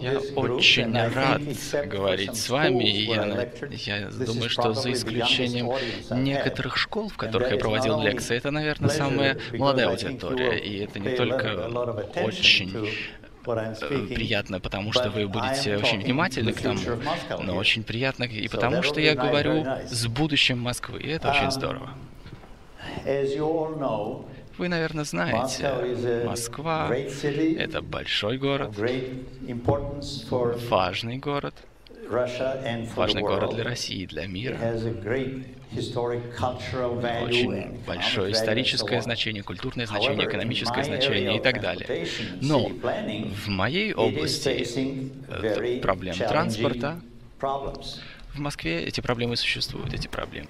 Я очень рад говорить с вами, и я, я думаю, что за исключением некоторых школ, в которых я проводил лекции, это, наверное, самая молодая аудитория, и это не только очень э, приятно, потому что вы будете очень внимательны к тому, но очень приятно и потому, что я говорю с будущим Москвы, и это очень здорово. Вы, наверное, знаете, Москва — это большой город, важный город, важный город для России, для мира. Очень большое историческое значение, культурное значение, экономическое значение и так далее. Но в моей области проблем транспорта в Москве эти проблемы существуют, эти проблемы.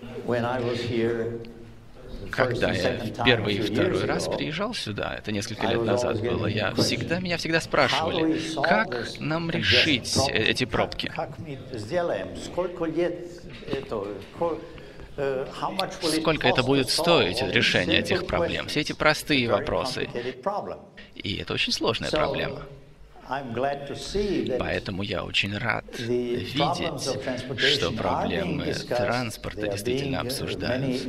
Когда я первый и второй раз приезжал сюда, это несколько лет назад было, я всегда, меня всегда спрашивали, как нам решить э, эти пробки? Сколько это будет стоить, решение этих проблем? Все эти простые вопросы. И это очень сложная проблема. Поэтому я очень рад видеть, что проблемы транспорта действительно обсуждаются.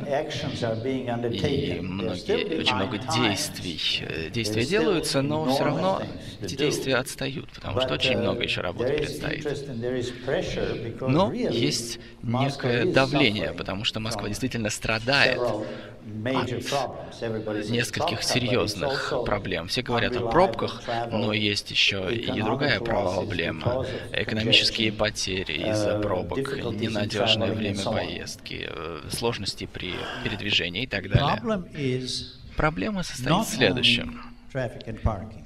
И многие, очень много действий, э, действия делаются, но все равно эти действия отстают, потому что очень много еще работы предстоит. Но есть некое давление, потому что Москва действительно страдает нескольких серьезных проблем. Все говорят о пробках, но есть еще и другая проблема. Экономические потери из-за пробок, ненадежное время поездки, э, сложности при передвижении и так далее. Проблема состоит в следующем.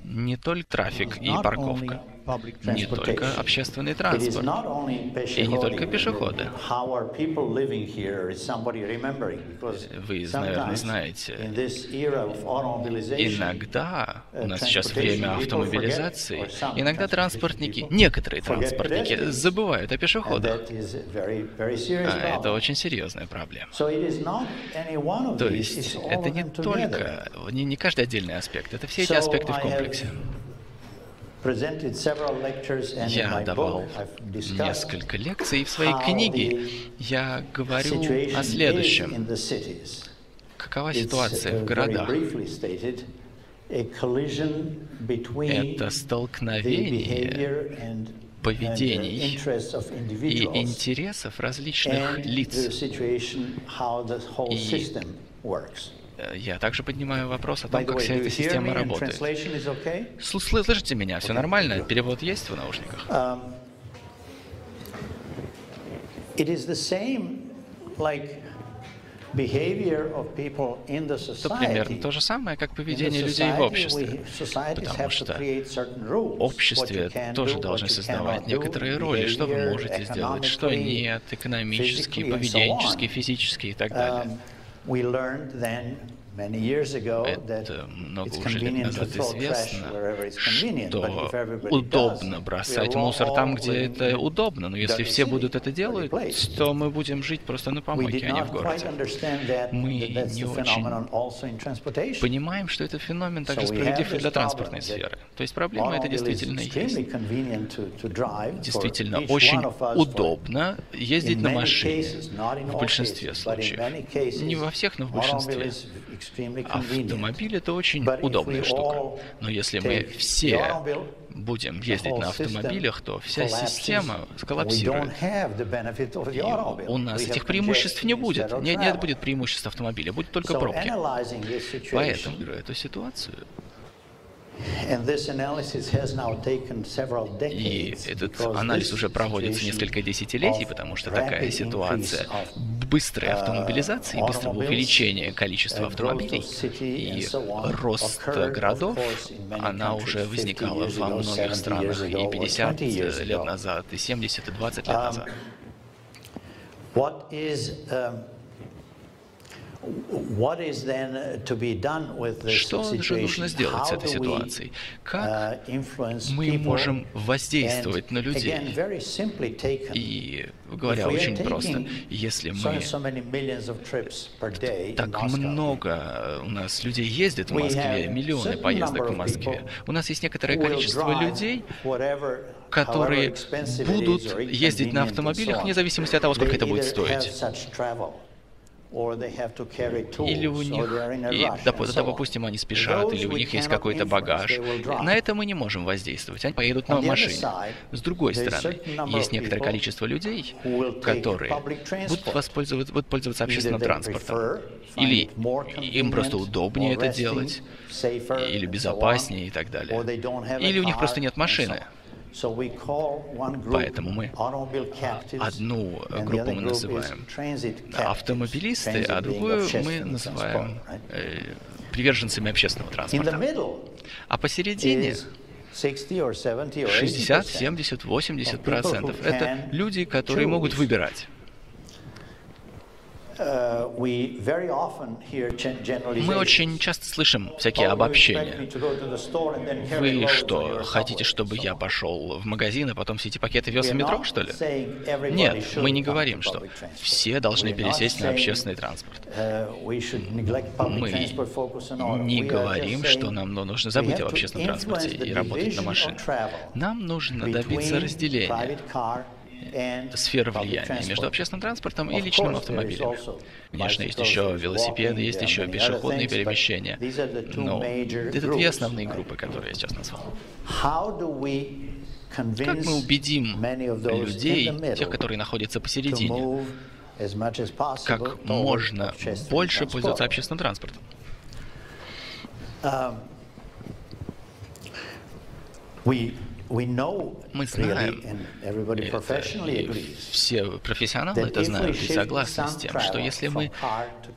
Не только трафик и парковка не только общественный транспорт и не только пешеходы. Вы, наверное, знаете, иногда, у нас сейчас время автомобилизации, иногда транспортники, некоторые транспортники забывают о пешеходах. А это очень серьезная проблема. То есть это не только, не, не каждый отдельный аспект, это все эти аспекты в комплексе. Я давал несколько лекций, и в своей книге я говорю о следующем. Какова ситуация в городах? Это столкновение поведений и интересов различных лиц. И я также поднимаю вопрос о том, как вся эта система работает. Слышите меня? Все нормально? Перевод есть в наушниках? Um, это примерно то же самое, как поведение людей в обществе. Потому что в обществе тоже должны создавать некоторые роли, что вы можете сделать, что нет, экономические, поведенческие, физические и так далее. we learned then это много уже лет назад известно, что удобно бросать мусор там, где это удобно. Но если все будут это делать, то мы будем жить просто на помойке, а не в городе. Мы не очень понимаем, что этот феномен также справедлив и для транспортной сферы. То есть проблема это действительно есть. Действительно очень удобно ездить на машине в большинстве случаев. Не во всех, но в большинстве. Автомобиль — это очень удобная штука. Но если мы все будем ездить на автомобилях, то вся система сколлапсирует. И у нас этих преимуществ не будет. Нет, нет будет преимуществ автомобиля, будет только пробки. Поэтому эту ситуацию и этот анализ уже проводится несколько десятилетий, потому что такая ситуация быстрой uh, автомобилизации, быстрого увеличения количества автомобилей и рост городов, она уже возникала во многих странах и 50 лет назад, и 70, и 20 лет um, назад. Что же нужно сделать с этой ситуацией? Как мы можем воздействовать на людей? И говоря очень просто, если мы так много у нас людей ездит в Москве, миллионы поездок в Москве, у нас есть некоторое количество людей, которые будут ездить на автомобилях вне зависимости от того, сколько это будет стоить. Или у них, и, допустим, они спешат, или у них есть какой-то багаж. На это мы не можем воздействовать. Они поедут на машине. С другой стороны, есть некоторое количество людей, которые будут, воспользоваться, будут пользоваться общественным транспортом. Или им просто удобнее это делать, или безопаснее и так далее. Или у них просто нет машины. Поэтому мы одну группу мы называем автомобилисты, а другую мы называем э, приверженцами общественного транспорта. А посередине 60, 70, 80 процентов — это люди, которые могут выбирать. Uh, Мы очень часто слышим всякие обобщения. Вы что, хотите, чтобы я пошел в магазин, а потом все эти пакеты вез в метро, что ли? Нет, мы не говорим, что все должны пересесть на общественный транспорт. Uh, мы не говорим, что нам нужно забыть об общественном транспорте и работать на машине. Нам нужно добиться разделения сфер влияния между общественным транспортом и личным автомобилем. Конечно, есть еще велосипеды, есть еще пешеходные перемещения, но это две основные группы, которые я сейчас назвал. Как мы убедим людей, тех, которые находятся посередине, как можно больше пользоваться общественным транспортом? Мы знаем, и все профессионалы это знают и согласны с тем, что если мы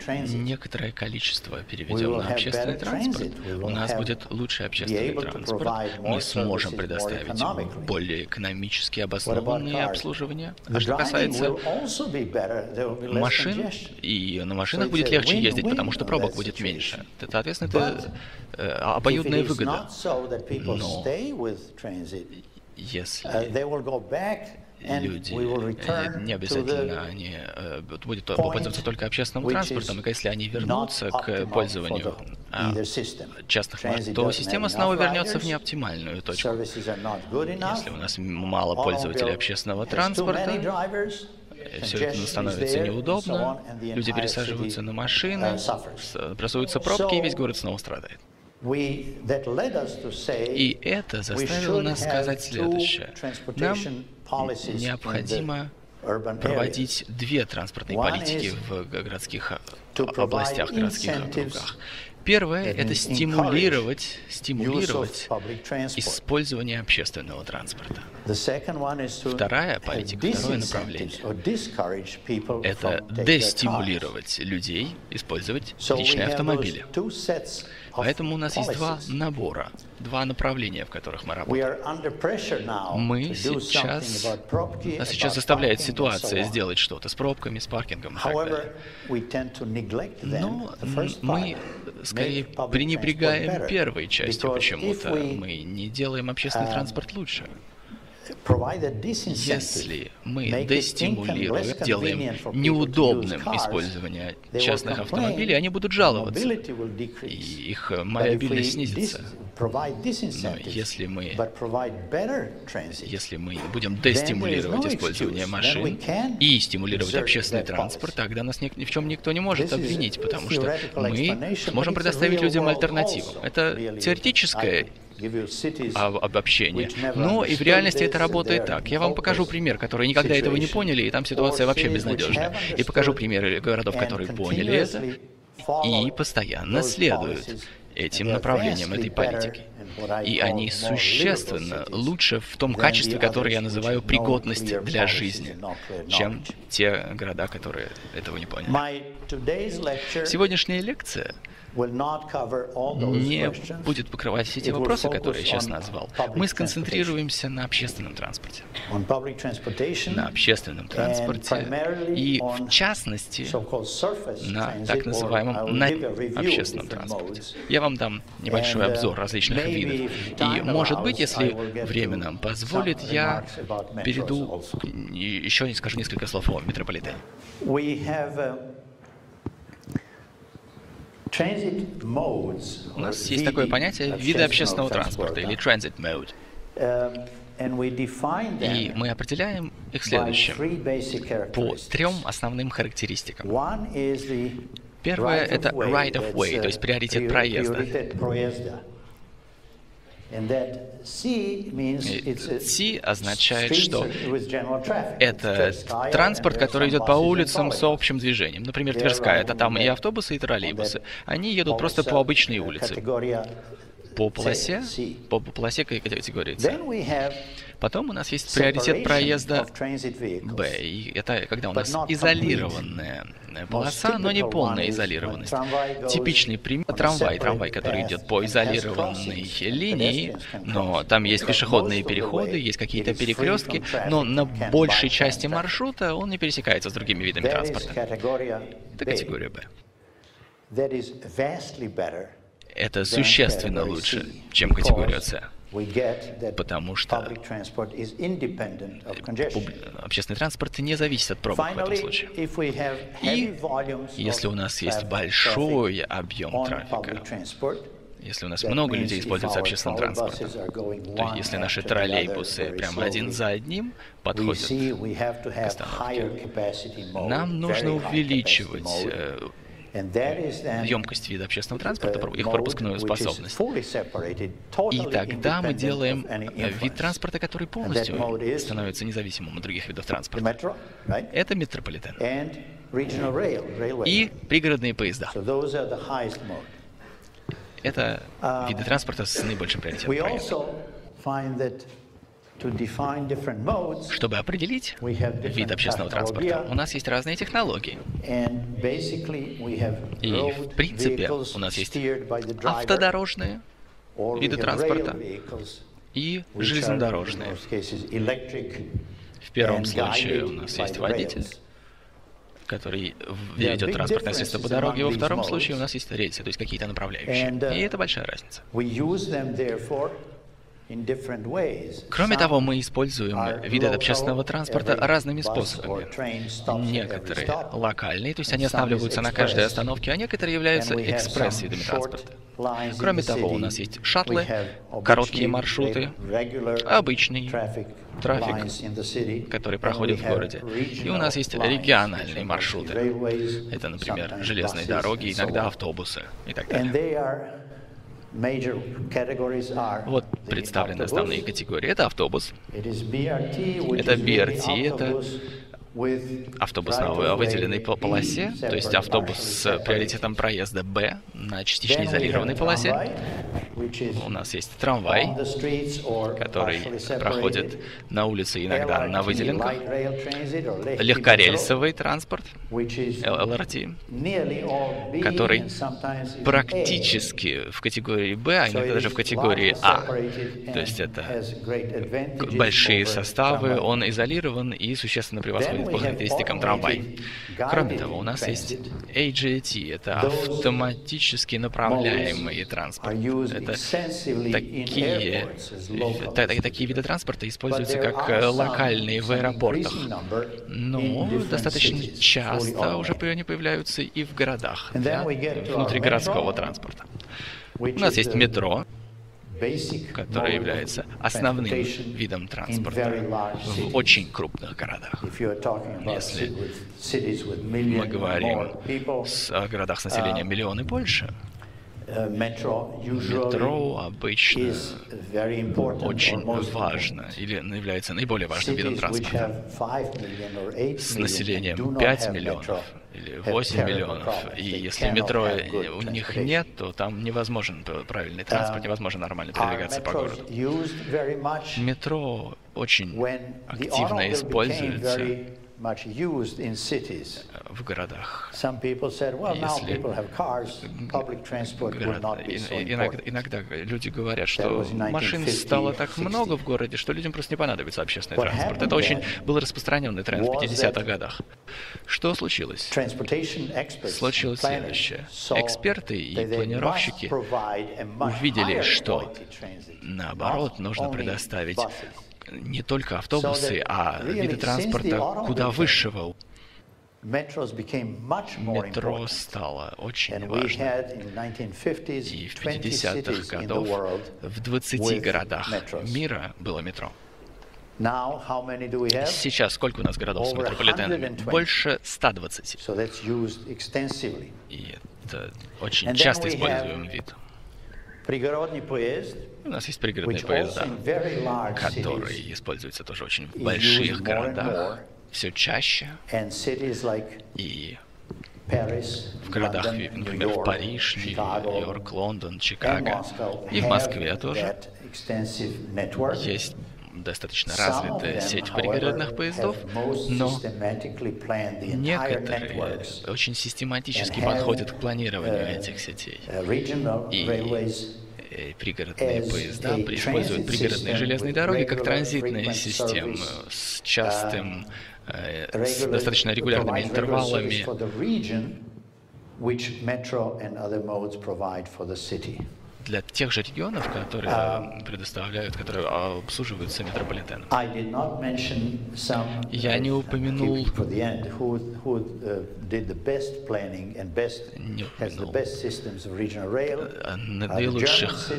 некоторое количество переведем на общественный транспорт, у нас будет лучший общественный транспорт, мы сможем предоставить более экономически обоснованные обслуживания. А что касается машин, и на машинах будет легче ездить, потому что пробок будет меньше. Соответственно, это э, обоюдная выгода. Но если uh, люди э, не обязательно они э, будут пользоваться только общественным транспортом, и если они вернутся к пользованию а, частных маршрутов, то система снова вернется в неоптимальную точку. Если у нас мало пользователей общественного транспорта, э, все это становится неудобно, люди пересаживаются на машины, образуются пробки, и весь город снова страдает. И это заставило нас сказать следующее. Нам необходимо проводить две транспортные политики в городских областях, городских округах. Первое — это стимулировать, стимулировать использование общественного транспорта. Вторая политика, второе направление — это дестимулировать людей использовать личные автомобили. Поэтому у нас есть два набора, два направления, в которых мы работаем. Мы сейчас, нас сейчас заставляет ситуация сделать что-то с пробками, с паркингом и так далее. Но мы скорее пренебрегаем первой частью почему-то. Мы не делаем общественный транспорт лучше. Если мы дестимулируем, делаем неудобным использование частных автомобилей, они будут жаловаться, и их мобильность снизится. Но если мы, если мы будем дестимулировать использование машин и стимулировать общественный транспорт, тогда нас ни, ни в чем никто не может обвинить, потому что мы сможем предоставить людям альтернативу. Это теоретическая обобщение. Но и в реальности это работает так. Я вам покажу пример, которые никогда этого не поняли, и там ситуация вообще безнадежная. И покажу примеры городов, которые поняли это и постоянно следуют этим направлением этой политики. И они существенно лучше в том качестве, которое я называю пригодность для жизни, чем те города, которые этого не поняли. Сегодняшняя лекция не будет покрывать все эти вопросы, которые я сейчас назвал. Мы сконцентрируемся на общественном транспорте. На общественном транспорте и, в частности, на так называемом на общественном транспорте. Я вам дам небольшой uh, обзор различных видов. И, может быть, если время нам позволит, я перейду, еще скажу несколько слов о метрополитене. У нас есть такое понятие виды общественного транспорта или transit mode. И мы определяем их следующим по трем основным характеристикам. Первое — это right of way, то есть приоритет проезда. C означает, что это транспорт, который идет по улицам с общим движением. Например, Тверская, это там и автобусы, и троллейбусы. Они едут просто по обычной улице. По полосе, по, по полосе категории C. Потом у нас есть приоритет проезда Б. И это когда у нас изолированная полоса, но не полная изолированность. Типичный пример — трамвай. Трамвай, который идет по изолированной линии, но там есть пешеходные переходы, есть какие-то перекрестки, но на большей части маршрута он не пересекается с другими видами транспорта. Это категория Б. Это существенно лучше, чем категория С. потому что общественный транспорт не зависит от пробок в этом случае. И если у нас есть большой объем трафика, если у нас много людей используется общественным транспортом, то если наши троллейбусы прямо один за одним подходят к остановке, нам нужно увеличивать емкость вида общественного транспорта, их пропускную способность. И тогда мы делаем э, вид транспорта, который полностью становится независимым от других видов транспорта. Это метрополитен. И пригородные поезда. Это виды транспорта с наибольшим приоритетом. Чтобы определить вид общественного транспорта, у нас есть разные технологии. И, в принципе, у нас есть автодорожные виды транспорта и железнодорожные. В первом случае у нас есть водитель, который ведет транспортное средство по дороге, во втором случае у нас есть рельсы, то есть какие-то направляющие. И это большая разница. Кроме того, мы используем виды общественного транспорта разными способами. Некоторые локальные, то есть они останавливаются на каждой остановке, а некоторые являются экспресс-видами транспорта. Кроме того, у нас есть шаттлы, короткие маршруты, обычный трафик, который проходит в городе. И у нас есть региональные маршруты. Это, например, железные дороги, иногда автобусы и так далее. Вот представлены основные категории. Это автобус, это BRT, это автобус на выделенной полосе, то есть автобус с приоритетом проезда Б на частично изолированной полосе. У нас есть трамвай, который проходит на улице иногда на выделенках. Легкорельсовый транспорт, ЛРТ, который практически в категории Б, а иногда даже в категории А. То есть это большие составы, он изолирован и существенно превосходит по характеристикам трамвай. Кроме того, у нас есть AGT, это автоматически направляемый транспорт. Это такие, такие виды транспорта используются как э, локальные в аэропортах, но достаточно часто уже они появляются и в городах для внутригородского транспорта. У нас есть метро, который является основным видом транспорта в очень крупных городах. Если мы говорим о городах с населением миллион и больше, Метро обычно очень важно или является наиболее важным видом транспорта. С населением 5 миллионов или 8 миллионов. И если метро у них нет, то там невозможен правильный транспорт, невозможно нормально передвигаться по городу. Метро очень активно используется в городах. Если иногда, иногда люди говорят, что машин стало так много в городе, что людям просто не понадобится общественный транспорт. Это очень был распространенный тренд в 50-х годах. Что случилось? Случилось следующее. Эксперты и планировщики увидели, что наоборот нужно предоставить не только автобусы, а виды транспорта куда высшего Метро стало очень важно. И в 50-х годах в 20 городах мира было метро. Сейчас сколько у нас городов с метрополитенами? Больше 120. И это очень часто используемый вид. Пригородный поезд, у нас есть пригородные поезда, которые используются тоже очень в больших городах, все чаще. И в городах, например, в Париж, Нью-Йорк, Лондон, Чикаго. И в Москве тоже. есть достаточно развитая сеть пригородных поездов, но некоторые очень систематически подходят к планированию этих сетей. И пригородные поезда используют пригородные железные дороги как транзитные системы с частым, э, с достаточно регулярными интервалами для тех же регионов, которые um, предоставляют, которые обслуживаются метрополитеном. Я не упомянул, не упомянул о наилучших,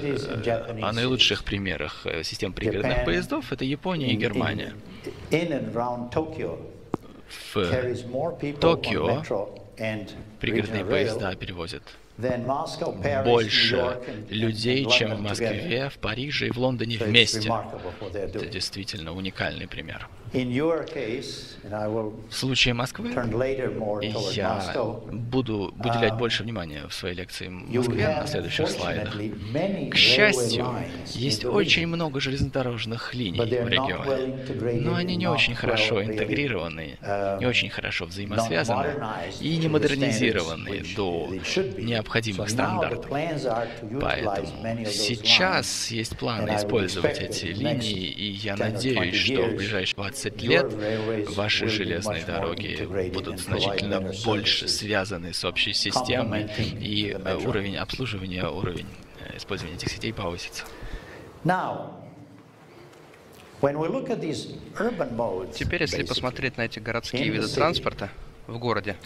о наилучших примерах э, систем пригородных поездов. Это Япония и Германия. В Токио пригородные поезда перевозят больше людей, чем в Москве, в Париже и в Лондоне вместе. Это действительно уникальный пример. В случае Москвы я буду уделять um, больше внимания в своей лекции Москве на следующих слайдах. К счастью, есть очень много железнодорожных линий в регионе, но они не очень хорошо интегрированы, не um, очень хорошо взаимосвязаны и не модернизированы до необходимых стандартов. Поэтому сейчас есть планы использовать эти линии, и я надеюсь, что в ближайшие 20 20 лет ваши железные дороги будут значительно больше связаны с общей системой, и э, уровень обслуживания, уровень э, использования этих сетей повысится. Теперь, если посмотреть на эти городские виды транспорта в городе,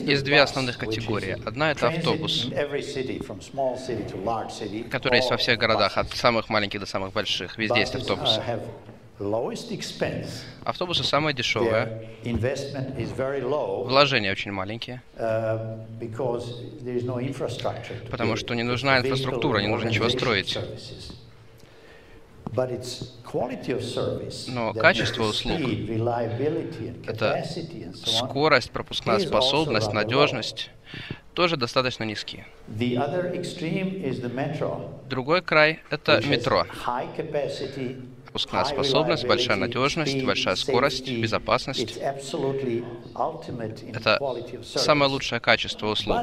есть две основных категории. Одна — это автобус, который есть во всех городах, от самых маленьких до самых больших. Везде есть автобусы. Автобусы самые дешевые. Вложения очень маленькие. Потому что не нужна инфраструктура, не нужно ничего строить. Но качество услуг — это скорость, пропускная способность, надежность тоже достаточно низкие. Другой край — это метро. Пропускная способность, большая надежность, большая скорость, безопасность. Это самое лучшее качество услуг.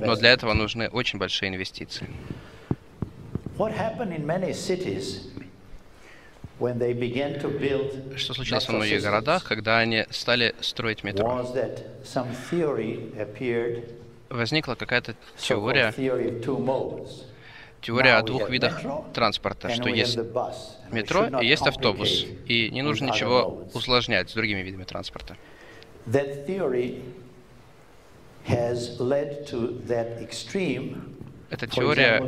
Но для этого нужны очень большие инвестиции. Что случилось во многих городах, когда они стали строить метро? Возникла какая-то теория, теория о двух видах транспорта, что есть метро и есть автобус, и не нужно ничего усложнять с другими видами транспорта. has led to that extreme эта теория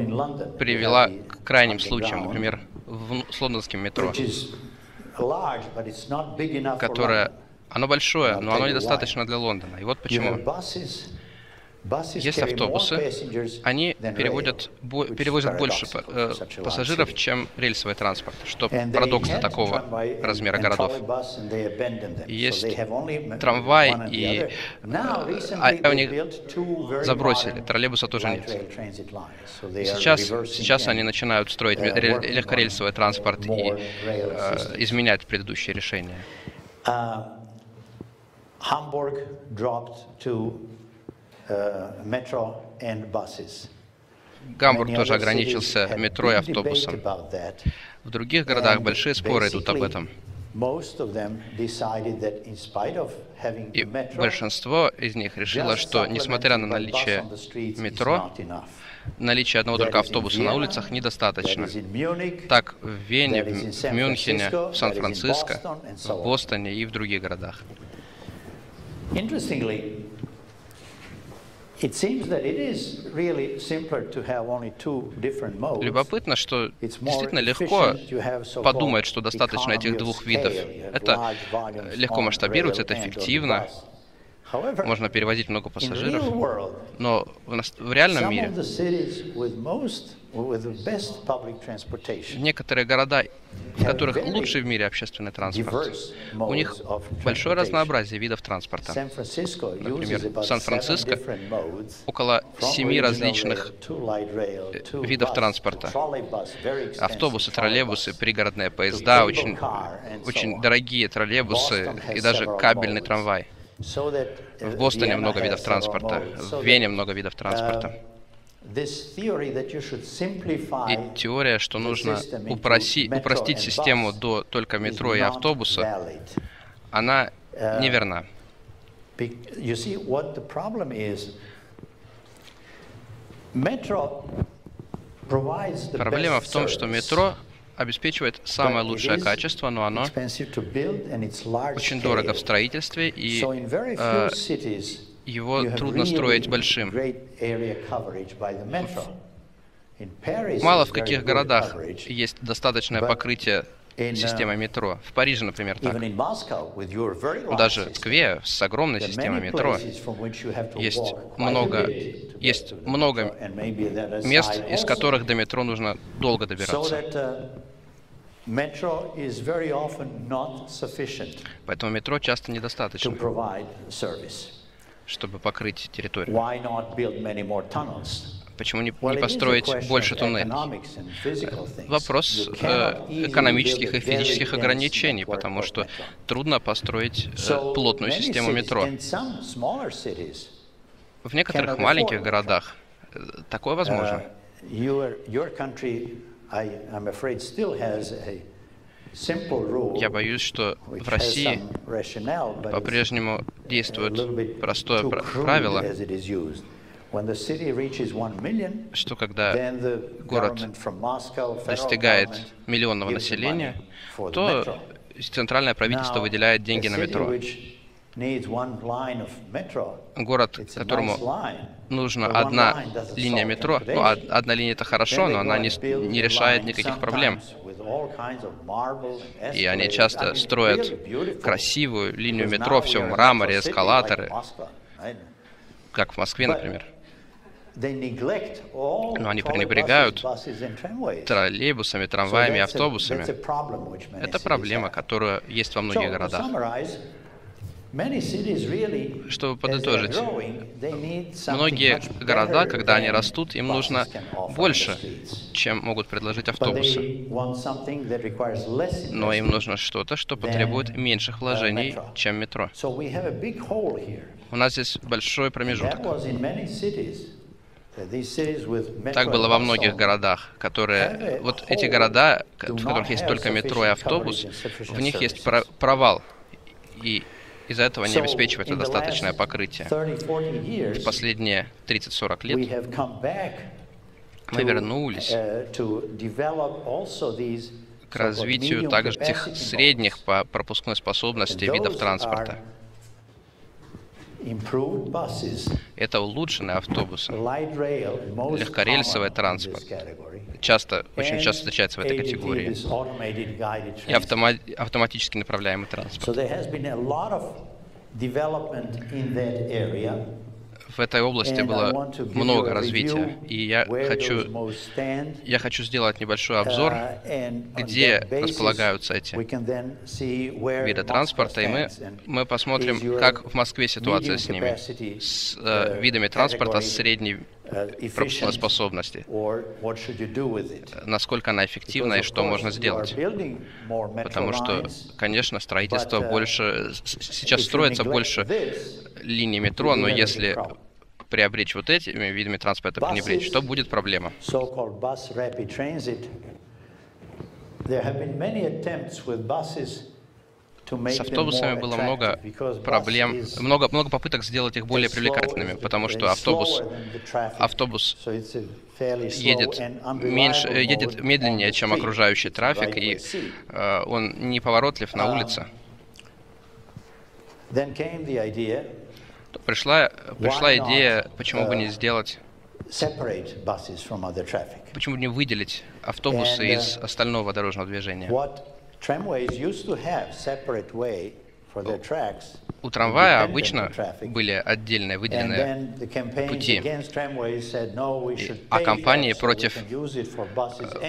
привела к крайним случаям, например, в, с лондонским метро, которое, оно большое, но оно недостаточно для Лондона. И вот почему. Есть автобусы, они переводят, бо, перевозят больше э, пассажиров, чем рельсовый транспорт, что парадокс для такого размера городов. Есть трамвай, и а, а них забросили, троллейбуса тоже нет. Сейчас, сейчас они начинают строить легкорельсовый транспорт и э, изменять предыдущие решения. Hamburg dropped to uh, metro and buses. Гамбург тоже ограничился метро и автобусом. В других городах большие споры идут об этом. И большинство из них решило, что, несмотря на наличие метро, наличие одного только автобуса на улицах недостаточно. Так в Вене, в Мюнхене, в Сан-Франциско, в Бостоне и в других городах. Interestingly, Любопытно, что действительно легко подумать, что достаточно этих двух видов. Это легко масштабируется, это эффективно. Можно перевозить много пассажиров. Но в, реальном мире некоторые города, в которых лучший в мире общественный транспорт, у них большое разнообразие видов транспорта. Например, в Сан-Франциско около семи различных э, видов транспорта. Автобусы, троллейбусы, пригородные поезда, очень, очень дорогие троллейбусы и даже кабельный трамвай. В Бостоне много видов транспорта, в Вене много видов транспорта. И теория, что нужно упроси, упростить систему до только метро и автобуса, она неверна. Проблема в том, что метро обеспечивает самое лучшее качество, но оно очень дорого в строительстве, и э, его трудно строить большим. Мало в каких городах есть достаточное покрытие системой метро. В Париже, например, так. Даже в Москве с огромной системой метро есть много, есть много мест, из которых до метро нужно долго добираться. Поэтому метро часто недостаточно чтобы покрыть территорию. Почему не, не построить больше туннелей? Вопрос э, экономических и физических ограничений, потому что трудно построить э, плотную систему метро. В некоторых маленьких городах э, такое возможно. Я боюсь, что в России по-прежнему действует простое правило, что когда город достигает миллионного населения, то центральное правительство выделяет деньги на метро. Город, которому нужна одна линия метро, ну, одна линия это хорошо, но она не, не решает никаких проблем. И они часто строят красивую линию метро, все в мраморе, эскалаторы, как в Москве, например. Но они пренебрегают троллейбусами, трамваями, автобусами. Это проблема, которая есть во многих городах. Чтобы подытожить, многие города, когда они растут, им нужно больше, чем могут предложить автобусы. Но им нужно что-то, что потребует меньших вложений, чем метро. У нас здесь большой промежуток. Так было во многих городах, которые... Вот эти города, в которых есть только метро и автобус, в них есть провал. И из-за этого не обеспечивается достаточное покрытие. В последние 30-40 лет мы вернулись uh, к развитию также тех средних по пропускной способности видов транспорта. Это улучшенные автобусы, легкорельсовый транспорт, часто, очень часто встречается в этой категории, и автома автоматически направляемый транспорт. В этой области было много развития, и я хочу, я хочу сделать небольшой обзор, где располагаются эти виды транспорта, и мы, мы посмотрим, как в Москве ситуация с ними, с э, видами транспорта с средней пропускоспособности, насколько она эффективна и что можно сделать. Потому что, конечно, строительство больше... Сейчас строится больше линий метро, но если приобречь вот этими видами транспорта, пренебречь, то будет проблема. С автобусами было много проблем, много, много попыток сделать их более привлекательными, потому что автобус, автобус едет, меньше, едет медленнее, чем окружающий трафик, и э, он неповоротлив на улице. Пришла, пришла идея, почему бы не сделать, почему бы не выделить автобусы из остального дорожного движения. У трамвая обычно были отдельные выделенные пути, а компании против,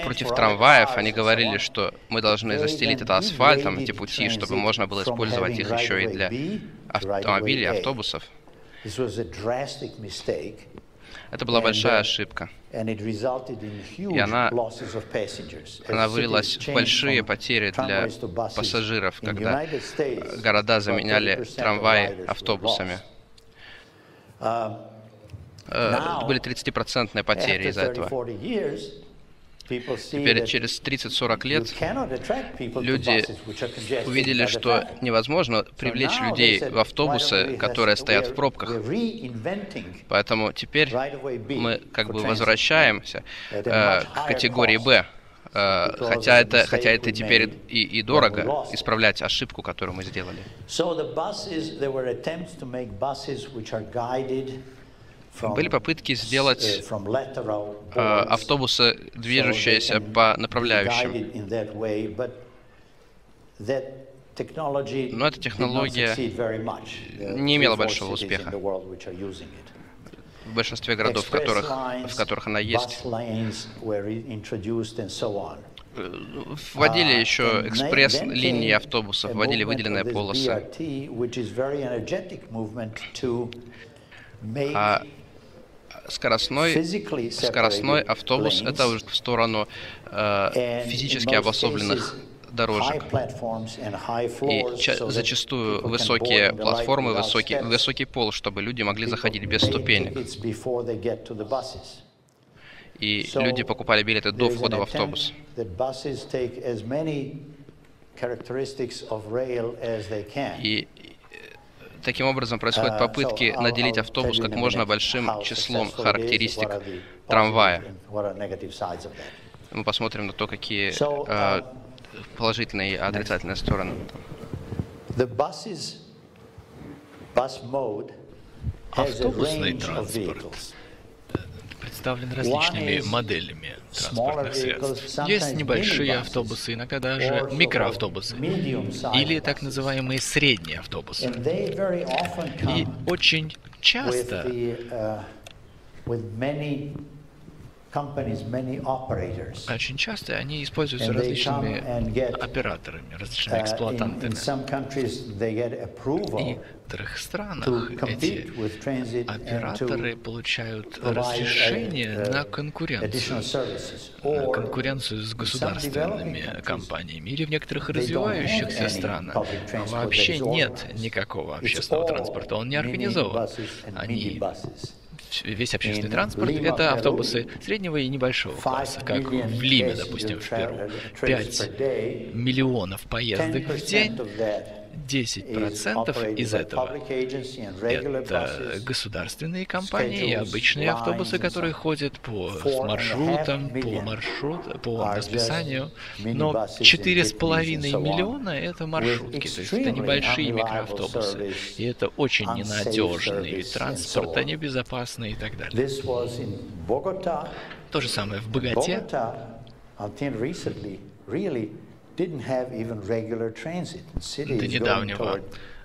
против трамваев, они говорили, что мы должны застелить это асфальтом, эти пути, чтобы можно было использовать их еще и для автомобилей, автобусов. Это была большая ошибка. И она, она вылилась в большие потери для пассажиров, когда города заменяли трамваи автобусами. Uh, э, были 30% потери из-за этого. Теперь через 30-40 лет люди увидели, что невозможно привлечь людей в автобусы, которые стоят в пробках. Поэтому теперь мы как бы возвращаемся э, к категории «Б», э, хотя это, хотя это теперь и, и дорого исправлять ошибку, которую мы сделали. Были попытки сделать э, автобусы, движущиеся по направляющим. Но эта технология не имела большого успеха в большинстве городов, в которых, в которых она есть. Вводили еще экспресс-линии автобусов, вводили выделенные полосы. А скоростной, скоростной автобус — это в сторону э, физически обособленных дорожек. И зачастую высокие платформы, высокий, высокий пол, чтобы люди могли заходить без ступенек. И люди покупали билеты до входа в автобус. И Таким образом, происходят uh, попытки наделить автобус как можно большим числом характеристик трамвая. Мы посмотрим на то, какие uh, положительные и отрицательные стороны. Автобусный транспорт представлен различными моделями транспортных средств. Есть небольшие автобусы, иногда даже микроавтобусы, или так называемые средние автобусы. И очень часто очень часто они используются различными операторами, различными uh, эксплуатантами. И в некоторых странах эти операторы получают разрешение на конкуренцию, на конкуренцию с государственными компаниями. Или в некоторых развивающихся странах вообще нет никакого общественного транспорта, он не организован. Они весь общественный транспорт — это автобусы среднего и небольшого класса, как в Лиме, допустим, в Перу. 5 миллионов поездок в день 10% из этого это государственные компании и обычные автобусы, которые ходят по маршрутам, по маршрут, по расписанию. Но 4,5 миллиона это маршрутки, то есть это небольшие микроавтобусы. И это очень ненадежный вид транспорта, небезопасный и так далее. То же самое в Богате. До недавнего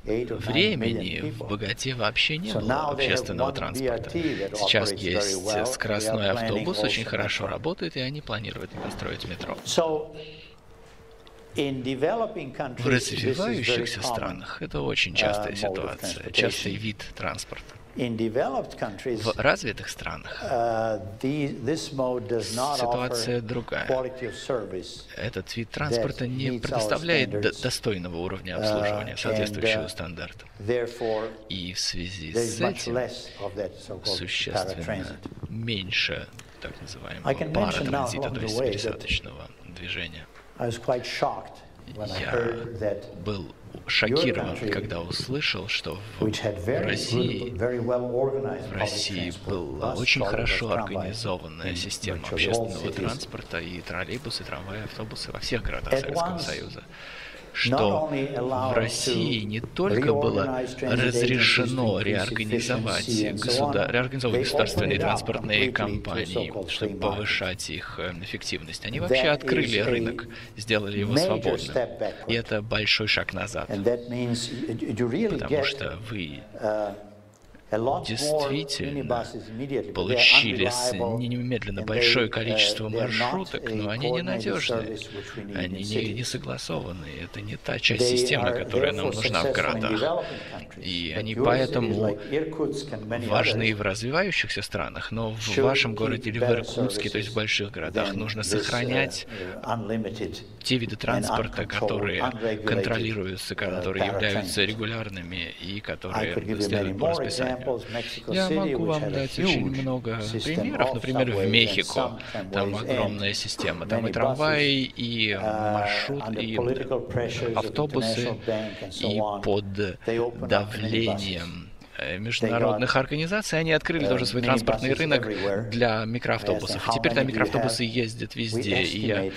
времени в Богате вообще не было общественного транспорта. Сейчас есть скоростной автобус, очень хорошо работает, и они планируют построить метро. В развивающихся странах это очень частая ситуация, частый вид транспорта. В развитых странах ситуация другая. Этот вид транспорта не предоставляет достойного уровня обслуживания, соответствующего стандартам. И в связи с этим существенно меньше так называемого паратранзита, то есть пересадочного движения. Я был шокирован, когда услышал, что в России, в России была очень хорошо организованная система общественного транспорта и троллейбусы, трамваи, автобусы во всех городах Советского Союза что в России не только было разрешено реорганизовать, государ... реорганизовывать государственные транспортные компании, чтобы повышать их э, эффективность, они вообще открыли рынок, сделали его свободным. И это большой шаг назад. Потому что вы действительно получили немедленно большое количество маршруток, но они ненадежные, они не, не согласованные. Это не та часть системы, которая нам нужна в городах. И они поэтому важны в развивающихся странах, но в вашем городе или в Иркутске, то есть в больших городах, нужно сохранять те виды транспорта, которые контролируются, которые являются регулярными и которые следуют по расписанию. Я могу вам дать очень много примеров. Например, в Мехико там огромная система. Там и трамваи, и uh, маршрут, и автобусы, и под давлением международных организаций, они открыли тоже свой транспортный рынок для микроавтобусов. И теперь там микроавтобусы ездят везде. И я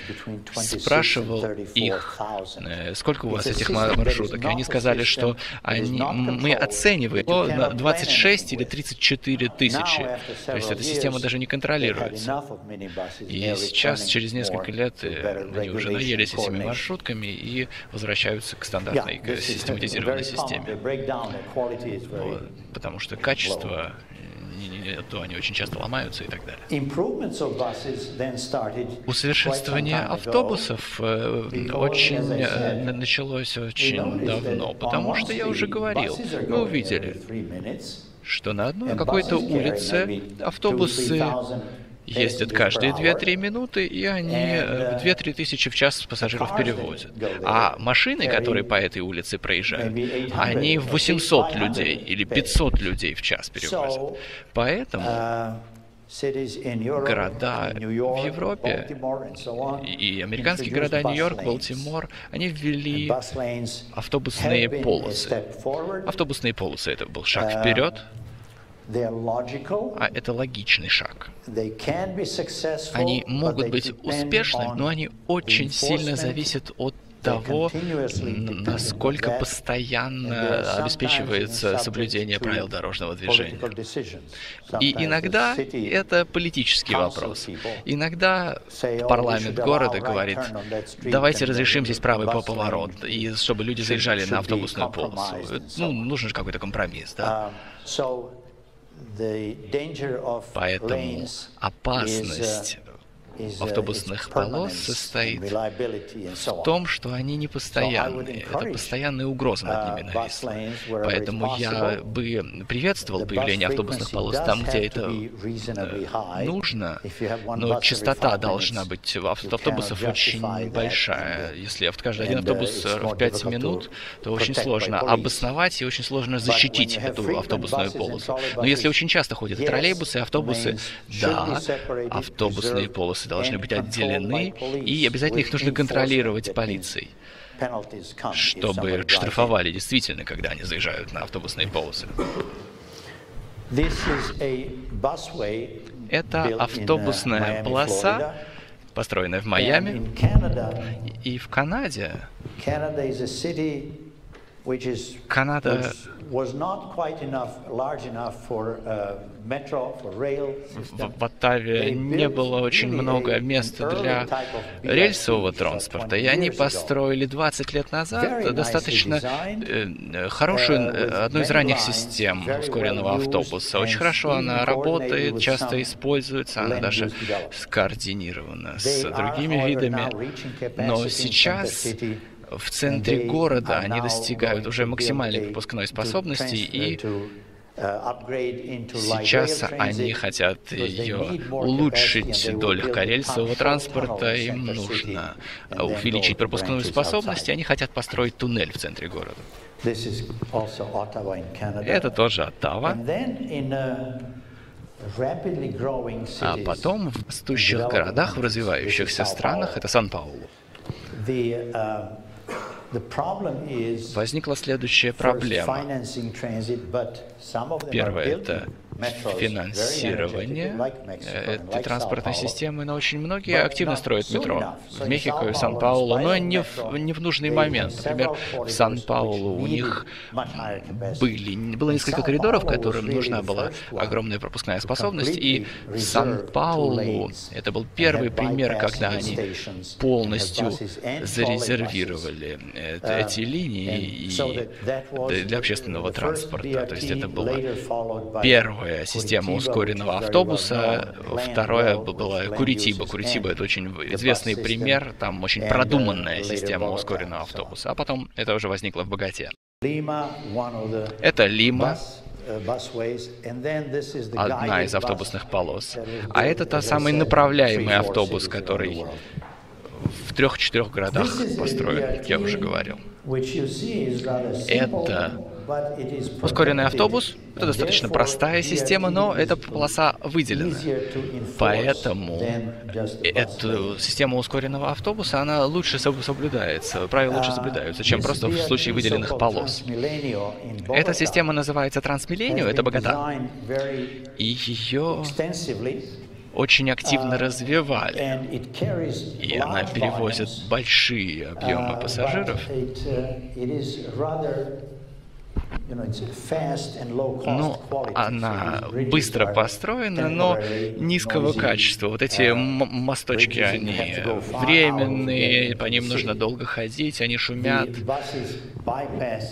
спрашивал их, э, сколько у вас этих маршруток, и они сказали, что они, мы оцениваем на 26 или 34 тысячи. То есть эта система даже не контролируется. И сейчас, через несколько лет, э, они уже наелись этими маршрутками и возвращаются к стандартной, к систематизированной системе. Вот потому что качество то они очень часто ломаются и так далее. Усовершенствование автобусов э, очень э, началось очень давно, потому что я уже говорил, мы увидели, что на одной какой-то улице автобусы ездят каждые 2-3 минуты, и они 2-3 uh, тысячи в час пассажиров перевозят. А машины, которые по этой улице проезжают, они 800 людей или 500 людей в час перевозят. Поэтому uh, города в Европе и американские города Нью-Йорк, Балтимор, они ввели автобусные полосы. Автобусные полосы — это был шаг вперед, а это логичный шаг. Они могут быть успешны, но они очень сильно зависят от того, насколько постоянно обеспечивается соблюдение правил дорожного движения. И иногда это политический вопрос. Иногда парламент города говорит, давайте разрешим здесь правый по поворот, и чтобы люди заезжали на автобусную полосу. Ну, нужен же какой-то компромисс, да? Поэтому опасность автобусных полос состоит в том, что они не постоянные. Это постоянная угроза над ними uh, нависла. Поэтому я бы приветствовал появление автобусных полос там, где это э, нужно, но частота должна быть автобусов очень большая. Если каждый один uh, автобус в 5 минут, то очень сложно обосновать и очень сложно защитить эту автобусную полосу. Но если очень часто ходят троллейбусы, автобусы, да, автобусные полосы полосы должны быть отделены, и обязательно их нужно контролировать полицией, чтобы штрафовали действительно, когда они заезжают на автобусные полосы. Это автобусная полоса, построенная в Майами, и в Канаде Канада в Оттаве не было очень много места для рельсового транспорта, и они построили 20 лет назад достаточно э, хорошую, э, одну из ранних систем ускоренного автобуса. Очень хорошо она работает, часто используется, она даже скоординирована с другими видами. Но сейчас в центре города они достигают уже максимальной пропускной способности и Сейчас они хотят ее улучшить до легкорельсового транспорта, им нужно увеличить пропускную способность, и они хотят построить туннель в центре города. Это тоже Оттава. А потом в растущих городах, в развивающихся странах, это Сан-Паулу. Возникла следующая проблема. Первое — это финансирование. этой транспортной системы, но очень многие активно строят метро. в Мехико и Сан-Паулу, но не в, не в нужный момент. Например, в Сан-Паулу у них были, было несколько коридоров, которым нужна была огромная пропускная способность, и в Сан-Паулу это был первый пример, когда они полностью зарезервировали эти линии и для общественного транспорта. То есть это было первое первая система ускоренного автобуса, второе было Куритиба. Куритиба — это очень известный пример, там очень продуманная система ускоренного автобуса. А потом это уже возникло в Богате. Это Лима, одна из автобусных полос. А это тот самый направляемый автобус, который в трех-четырех городах построен, я уже говорил. Это Ускоренный автобус — это достаточно простая система, но эта полоса выделена. Поэтому эту систему ускоренного автобуса, она лучше соблюдается, правила лучше соблюдаются, чем просто в случае выделенных полос. Эта система называется Трансмилленио, это Богата. И ее очень активно развивали. И она перевозит большие объемы пассажиров. Ну, она быстро построена, но низкого качества. Вот эти uh, мосточки, они временные, по ним нужно долго ходить, они шумят.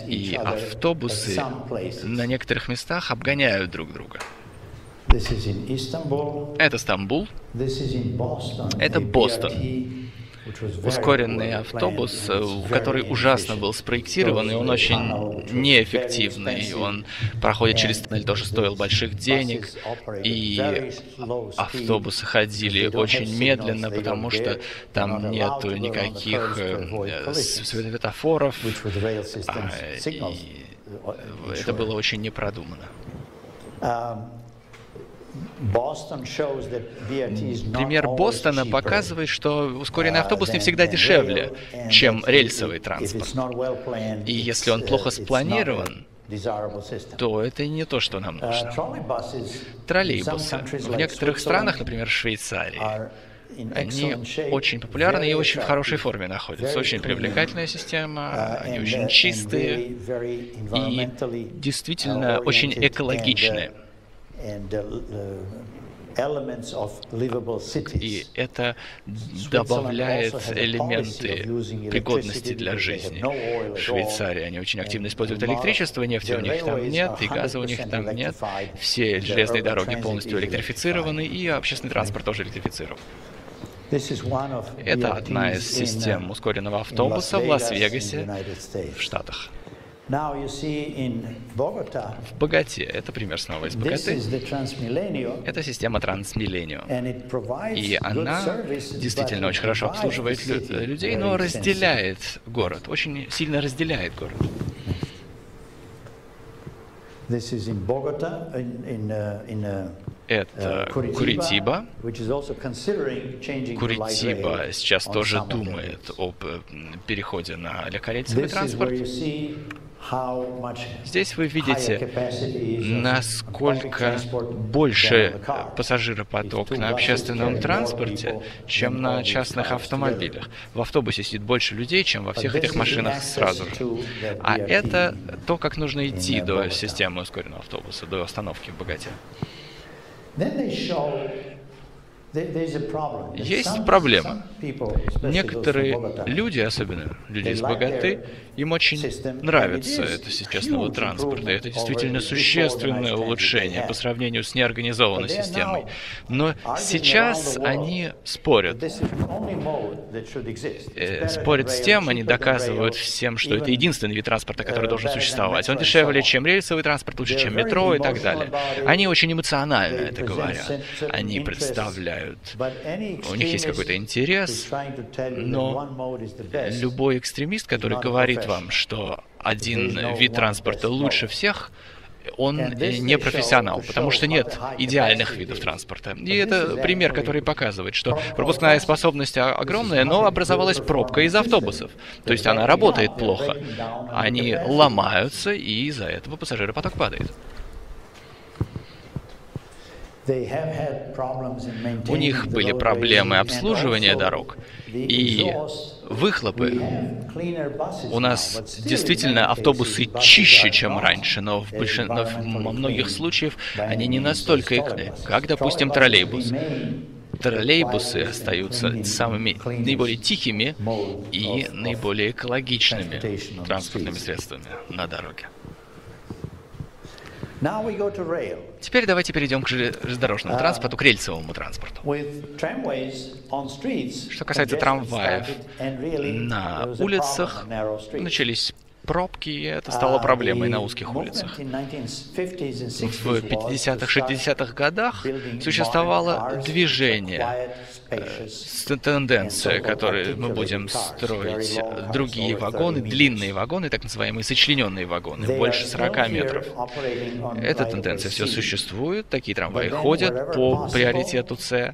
И автобусы на некоторых местах обгоняют друг друга. Это Стамбул. Это Бостон ускоренный автобус, э, который ужасно был спроектирован, и он очень неэффективный. Он проходит через туннель, тоже стоил больших денег, и автобусы ходили очень медленно, потому что там нету никаких э, светофоров, а, и это было очень непродуманно. Пример Бостона показывает, что ускоренный автобус не всегда дешевле, чем рельсовый транспорт. И если он плохо спланирован, то это не то, что нам нужно. Троллейбусы. В некоторых странах, например, в Швейцарии, они очень популярны и очень в хорошей форме находятся. Очень привлекательная система, они очень чистые и действительно очень экологичные. И это добавляет элементы пригодности для жизни. В Швейцарии они очень активно используют электричество, нефти у них там нет, и газа у них там нет. Все железные дороги полностью электрифицированы, и общественный транспорт тоже электрифицирован. Это одна из систем ускоренного автобуса в Лас-Вегасе, в Штатах. В Богате, это пример снова из Богаты, это система Трансмилленио. И она действительно очень хорошо обслуживает людей, но разделяет город, очень сильно разделяет город. Это Куритиба. Куритиба сейчас тоже думает об переходе на легкорельсовый транспорт. Здесь вы видите, насколько больше пассажиропоток на общественном транспорте, чем на частных автомобилях. В автобусе сидит больше людей, чем во всех этих машинах сразу же. А это то, как нужно идти до системы ускоренного автобуса, до остановки в Богате. Есть проблема. Некоторые люди, особенно люди из богаты, им очень нравится это системного транспорта. Это действительно существенное улучшение по сравнению с неорганизованной системой. Но сейчас они спорят. Э, спорят с тем, они доказывают всем, что это единственный вид транспорта, который должен существовать. Он дешевле, чем рельсовый транспорт, лучше, чем метро и так далее. Они очень эмоционально это говорят. Они представляют представляют. У них есть какой-то интерес, но любой экстремист, который говорит вам, что один вид транспорта лучше всех, он не профессионал, потому что нет идеальных видов транспорта. И это пример, который показывает, что пропускная способность огромная, но образовалась пробка из автобусов. То есть она работает плохо. Они ломаются, и из-за этого пассажиропоток падает. У них были проблемы обслуживания дорог и выхлопы. У нас действительно автобусы чище, чем раньше, но в, большин... но в многих случаях они не настолько, как, допустим, троллейбус. Троллейбусы остаются самыми наиболее тихими и наиболее экологичными транспортными средствами на дороге. Теперь давайте перейдем к железнодорожному uh, транспорту, к рельсовому транспорту. Что касается трамваев, на улицах начались пробки, и это стало проблемой на узких улицах. В 50-х, 60-х годах существовало движение, тенденция, которой мы будем строить другие вагоны, длинные вагоны, так называемые сочлененные вагоны, больше 40 метров. Эта тенденция все существует, такие трамваи ходят по приоритету С,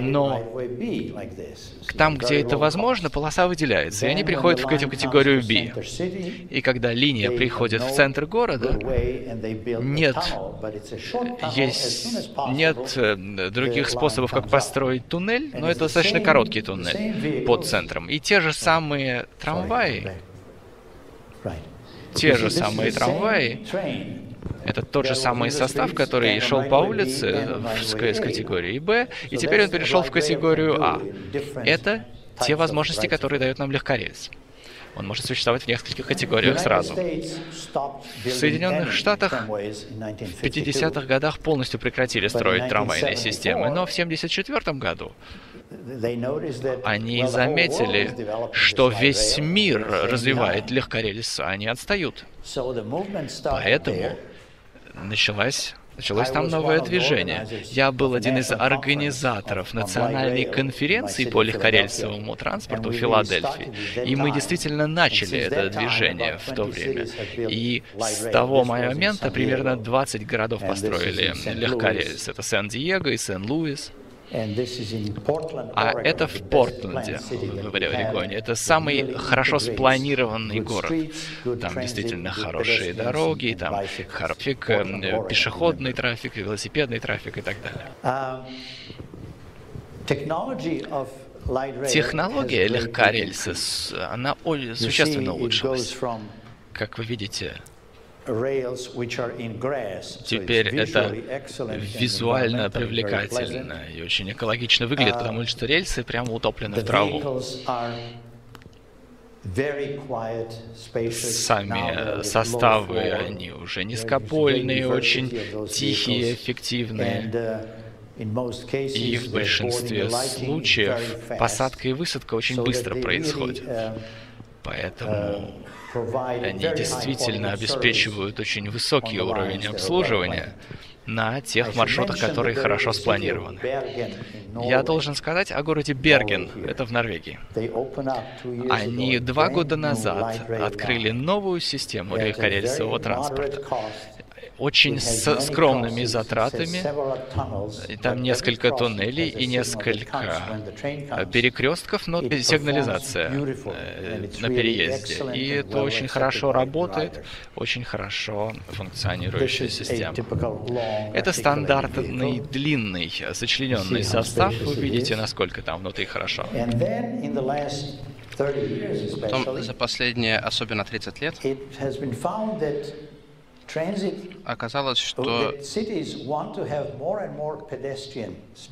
но там, где это возможно, полоса выделяется, и они приходят в эту категорию B. И когда линия приходит в центр города, нет, есть, нет э, других способов, как построить туннель, но это достаточно короткий туннель под центром. И те же самые трамваи, те же самые трамваи, это тот же самый состав, который шел по улице с, категории Б, и теперь он перешел в категорию А. Это те возможности, которые дает нам легкорельс. Он может существовать в нескольких категориях сразу. В Соединенных Штатах в 50-х годах полностью прекратили строить трамвайные системы, но в 1974 году они заметили, что весь мир развивает легкорельс, а они отстают. Поэтому началась Началось там новое движение. Я был один из организаторов национальной конференции по легкорельсовому транспорту в Филадельфии. И мы действительно начали это движение в то время. И с того момента примерно 20 городов построили легкорельс. Это Сан-Диего и Сен-Луис. А это в Портленде, в Орегоне. Это самый хорошо спланированный город. Там действительно хорошие дороги, там трафик, э, пешеходный трафик, велосипедный трафик и так далее. Um, Технология легкорельса, она существенно улучшилась. Как вы видите, Теперь это визуально привлекательно и очень экологично выглядит, потому что рельсы прямо утоплены в траву. Сами составы, они уже низкопольные, очень тихие, эффективные. Uh, и в большинстве случаев посадка и высадка очень быстро происходит. Uh, Поэтому они действительно обеспечивают очень высокий уровень обслуживания на тех маршрутах, которые хорошо спланированы. Я должен сказать о городе Берген, это в Норвегии. Они два года назад открыли новую систему рельсового транспорта. Очень с скромными затратами. И там несколько туннелей и несколько перекрестков, но сигнализация э, на переезде. И это очень хорошо работает, очень хорошо функционирующая система. Это стандартный длинный сочлененный состав. Вы видите, насколько там внутри хорошо. Потом за последние, особенно 30 лет, оказалось, что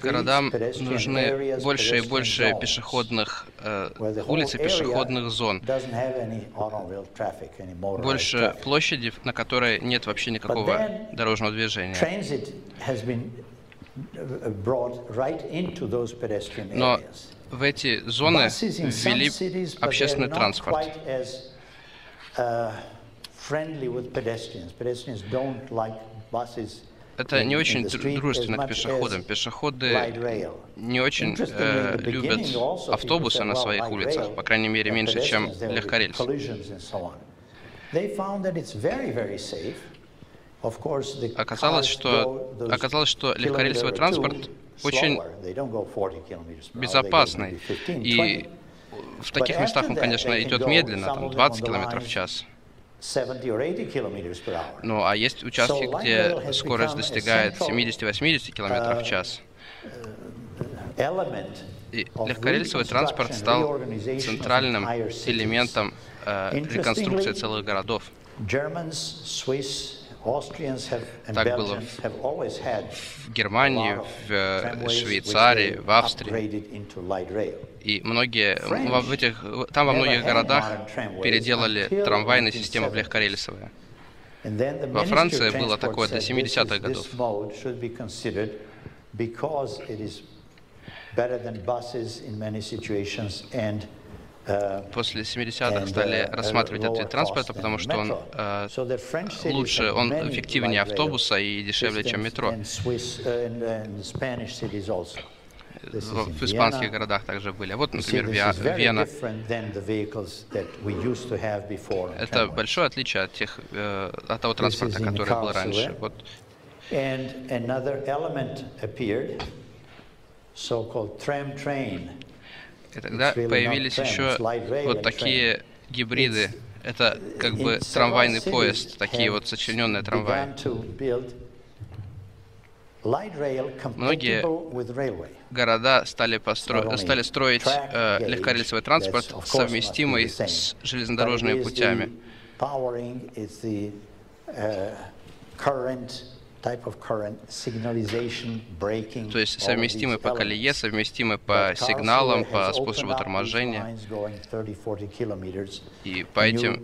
городам нужны больше и больше пешеходных э, улиц и пешеходных зон. Больше площади, на которой нет вообще никакого дорожного движения. Но в эти зоны ввели общественный транспорт. Это не очень дружественно к пешеходам. Пешеходы не очень э, любят автобусы на своих улицах, по крайней мере, меньше, чем легкорельсы. Оказалось, что, оказалось, что легкорельсовый транспорт очень безопасный. И в таких местах он, конечно, идет медленно, там 20 км в час. Ну, а есть участки, где скорость достигает 70-80 км в час. И легкорельсовый транспорт стал центральным элементом э, реконструкции целых городов. Так было в Германии, в э, Швейцарии, в Австрии. И многие, в этих, там во многих городах переделали трамвайные системы в легкорельсовые. Во Франции было такое до 70-х годов. После 70-х стали рассматривать этот вид транспорта, потому что он э, лучше, он эффективнее автобуса и дешевле, чем метро. В, в испанских городах также были. Вот, например, Вена. Это большое отличие от, тех, э, от того транспорта, который был раньше. Вот. so-called tram train и тогда появились еще вот такие гибриды. Это как бы трамвайный поезд, такие вот сочлененные трамваи. Многие города стали, постро... стали строить э, легкорельсовый транспорт, совместимый с железнодорожными путями. То есть совместимы по колее, совместимы по сигналам, по способу торможения. И по этим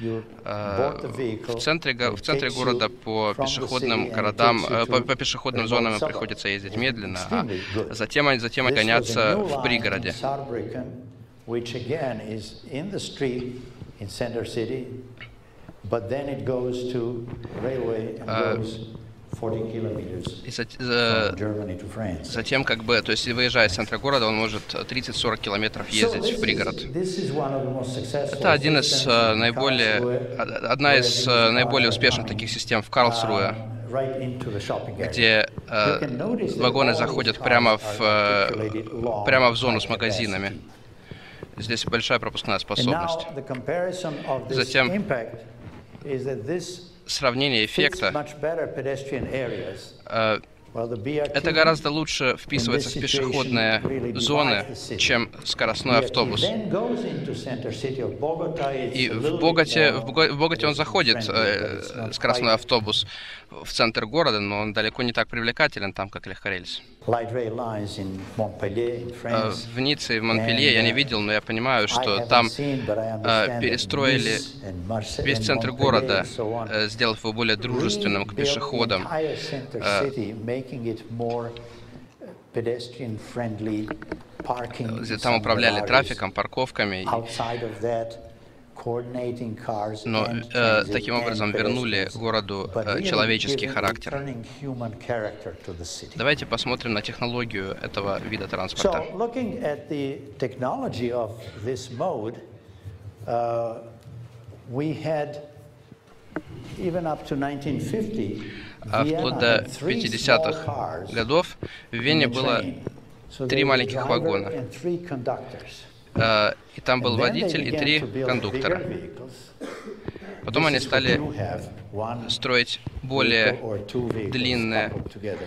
в центре, в центре города по пешеходным городам, э, по, по пешеходным зонам приходится ездить медленно, а затем, затем они гонятся в пригороде. But then it goes to railway and goes 40 kilometers и затем, как бы, то есть, выезжая из центра города, он может 30-40 километров ездить в пригород. Это один из э, наиболее, одна из э, наиболее успешных таких систем в Карлсруе, где э, вагоны заходят прямо в, э, прямо в зону с магазинами. Здесь большая пропускная способность. Затем сравнение эффекта это гораздо лучше вписывается в пешеходные зоны, чем скоростной автобус. И в Боготе, в Боготе он заходит, э, скоростной автобус, в центр города, но он далеко не так привлекателен там, как легкорельс. Э, в Ницце и в Монпелье я не видел, но я понимаю, что там э, перестроили весь центр города, э, сделав его более дружественным к пешеходам. Там управляли трафиком, парковками но э, таким образом вернули городу э, человеческий характер. Давайте посмотрим на технологию этого вида транспорта. А вплоть до 50-х годов в Вене было три маленьких вагона. И там был водитель и три кондуктора. Потом они стали строить более длинные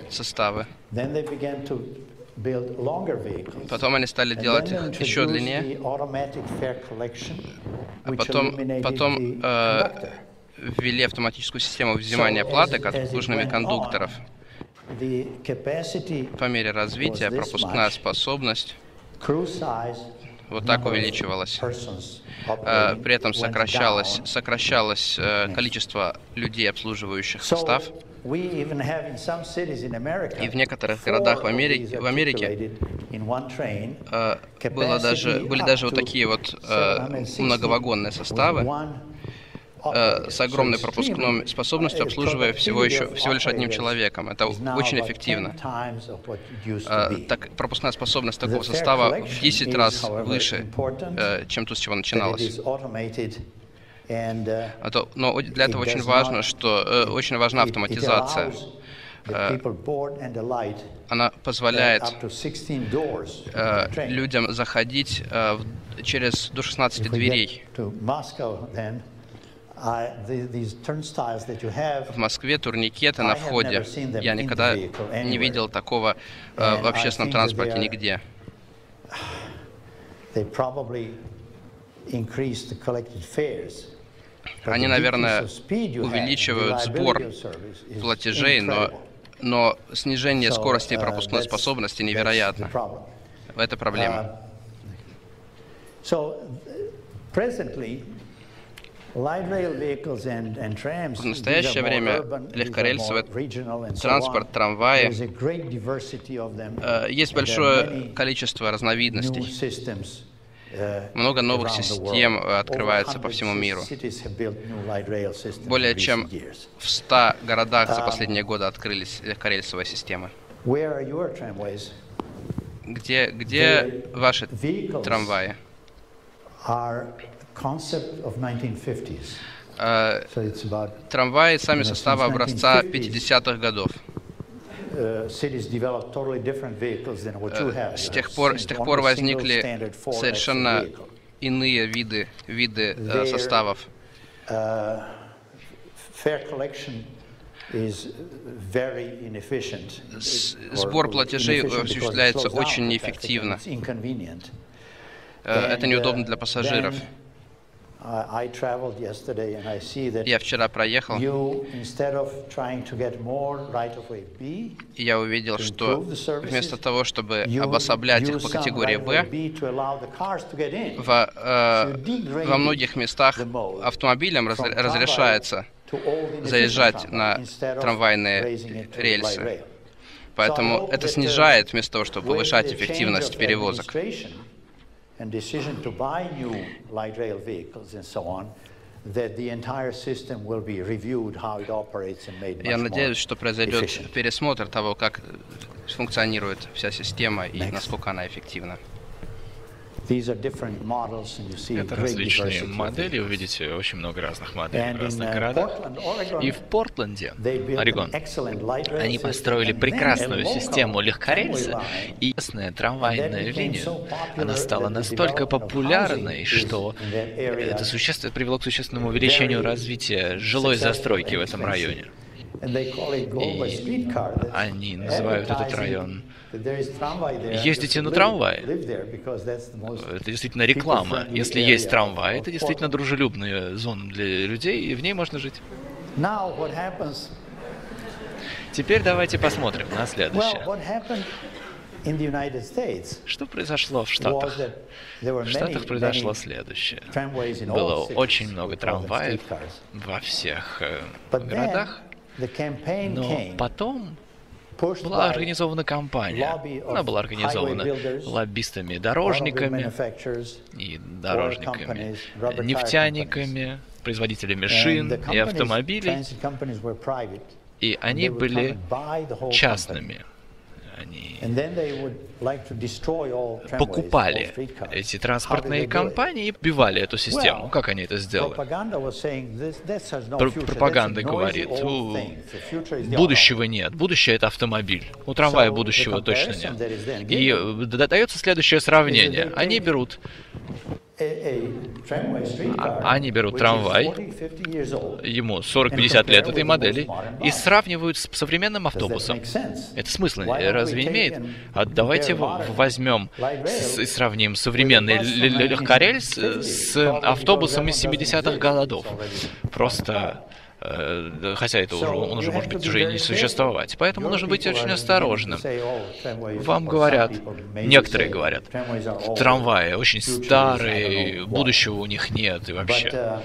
составы. Потом они стали делать их еще длиннее. А потом, потом э, ввели автоматическую систему взимания платы нужными кондукторов. По мере развития пропускная способность вот так увеличивалась. Э, при этом сокращалось, сокращалось э, количество людей, обслуживающих состав. И в некоторых городах в Америке, в Америке э, было даже, были даже вот такие вот многовагонные составы, э, с огромной пропускной способностью, обслуживая всего, еще, всего лишь одним человеком. Это очень эффективно. Э, так, пропускная способность такого состава в 10 раз выше, э, чем то, с чего начиналось. А но для этого очень важно, что э, очень важна автоматизация. Э, она позволяет э, людям заходить э, через до 16 дверей. В Москве турникеты на входе. Я никогда не видел такого э, в общественном транспорте нигде. Они, наверное, увеличивают сбор платежей, но, но снижение скорости и uh, пропускной способности невероятно. Это проблема. В настоящее время легкорельсовый транспорт, трамваи, э, есть большое количество разновидностей. Uh, Много новых систем э, открывается по всему миру. Более чем в 100 городах за um, последние годы открылись легкорельсовые системы. Где, где ваши трамваи? Uh, трамваи сами составы образца 50-х годов. Uh, uh, с тех пор, с тех пор возникли совершенно иные виды, виды составов. Сбор платежей осуществляется очень неэффективно. Это неудобно для пассажиров. Я вчера проехал, и я увидел, что вместо того, чтобы обособлять их по категории «Б», во, э, во многих местах автомобилям раз, разрешается заезжать на трамвайные рельсы. Поэтому это снижает, вместо того, чтобы повышать эффективность перевозок and decision to buy new light rail vehicles and so on, that the entire system will be reviewed, how it operates and made Я надеюсь, что произойдет пересмотр того, как функционирует вся система и насколько она эффективна. Это различные модели, вы видите очень много разных моделей в разных uh, городах. И в Портленде, Орегон, они построили прекрасную систему легкорельса и ясная трамвайная линия. Она стала настолько популярной, что это существенно привело к существенному увеличению развития жилой застройки в этом районе. И они называют этот район Ездите на трамвае. Это действительно реклама. Если есть трамвай, это действительно дружелюбная зона для людей, и в ней можно жить. Теперь давайте посмотрим на следующее. Что произошло в Штатах? В Штатах произошло следующее. Было очень много трамваев во всех э, городах, но потом была организована кампания. Она была организована лоббистами, дорожниками и дорожниками, нефтяниками, производителями шин и автомобилей. И они были частными Они покупали эти транспортные компании и убивали эту систему. Как они это сделали? Пропаганда говорит, будущего нет, будущее это автомобиль. У трамвая будущего точно нет. И э, дается следующее сравнение. Они берут они берут трамвай, ему 40-50 лет этой модели, и сравнивают с современным автобусом. Это смысл разве имеет? А давайте возьмем и сравним современный легкорельс с автобусом из 70-х годов. Просто хотя это уже, он уже может быть уже не существовать. Поэтому нужно быть очень осторожным. Вам говорят, некоторые говорят, трамваи очень старые, будущего у них нет и вообще.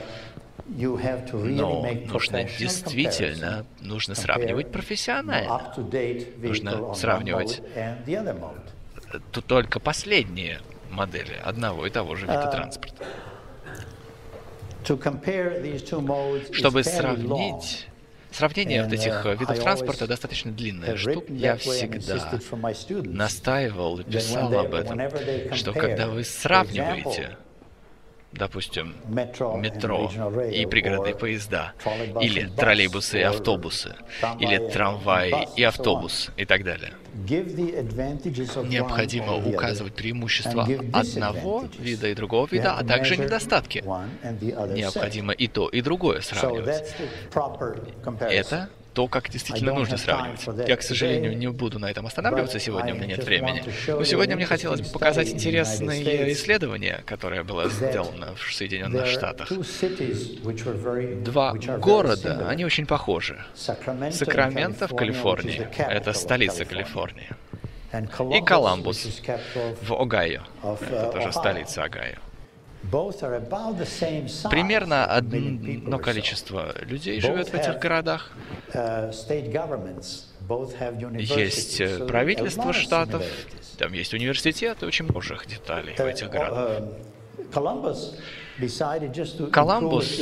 Но нужно действительно, нужно сравнивать профессионально. Нужно сравнивать только последние модели одного и того же вида транспорта. Чтобы сравнить Сравнение вот этих uh, видов транспорта достаточно длинное штука. Я всегда настаивал и писал об этом, что когда вы сравниваете допустим, метро и пригородные поезда, или троллейбусы и автобусы, или трамваи и автобус и так далее. Необходимо указывать преимущества одного вида и другого вида, а также недостатки. Необходимо и то, и другое сравнивать. Это то, как действительно нужно сравнивать. Я, к сожалению, не буду на этом останавливаться сегодня, у меня нет времени. Но сегодня мне хотелось бы показать интересное исследование, которое было сделано в Соединенных Штатах. Два города, они очень похожи. Сакраменто в Калифорнии, это столица Калифорнии, и Коламбус в Огайо, это тоже столица Огайо. Примерно одно количество людей живет в этих городах. Uh, есть э, правительство штатов, там есть университеты, очень похожих деталей в этих городах. Коламбус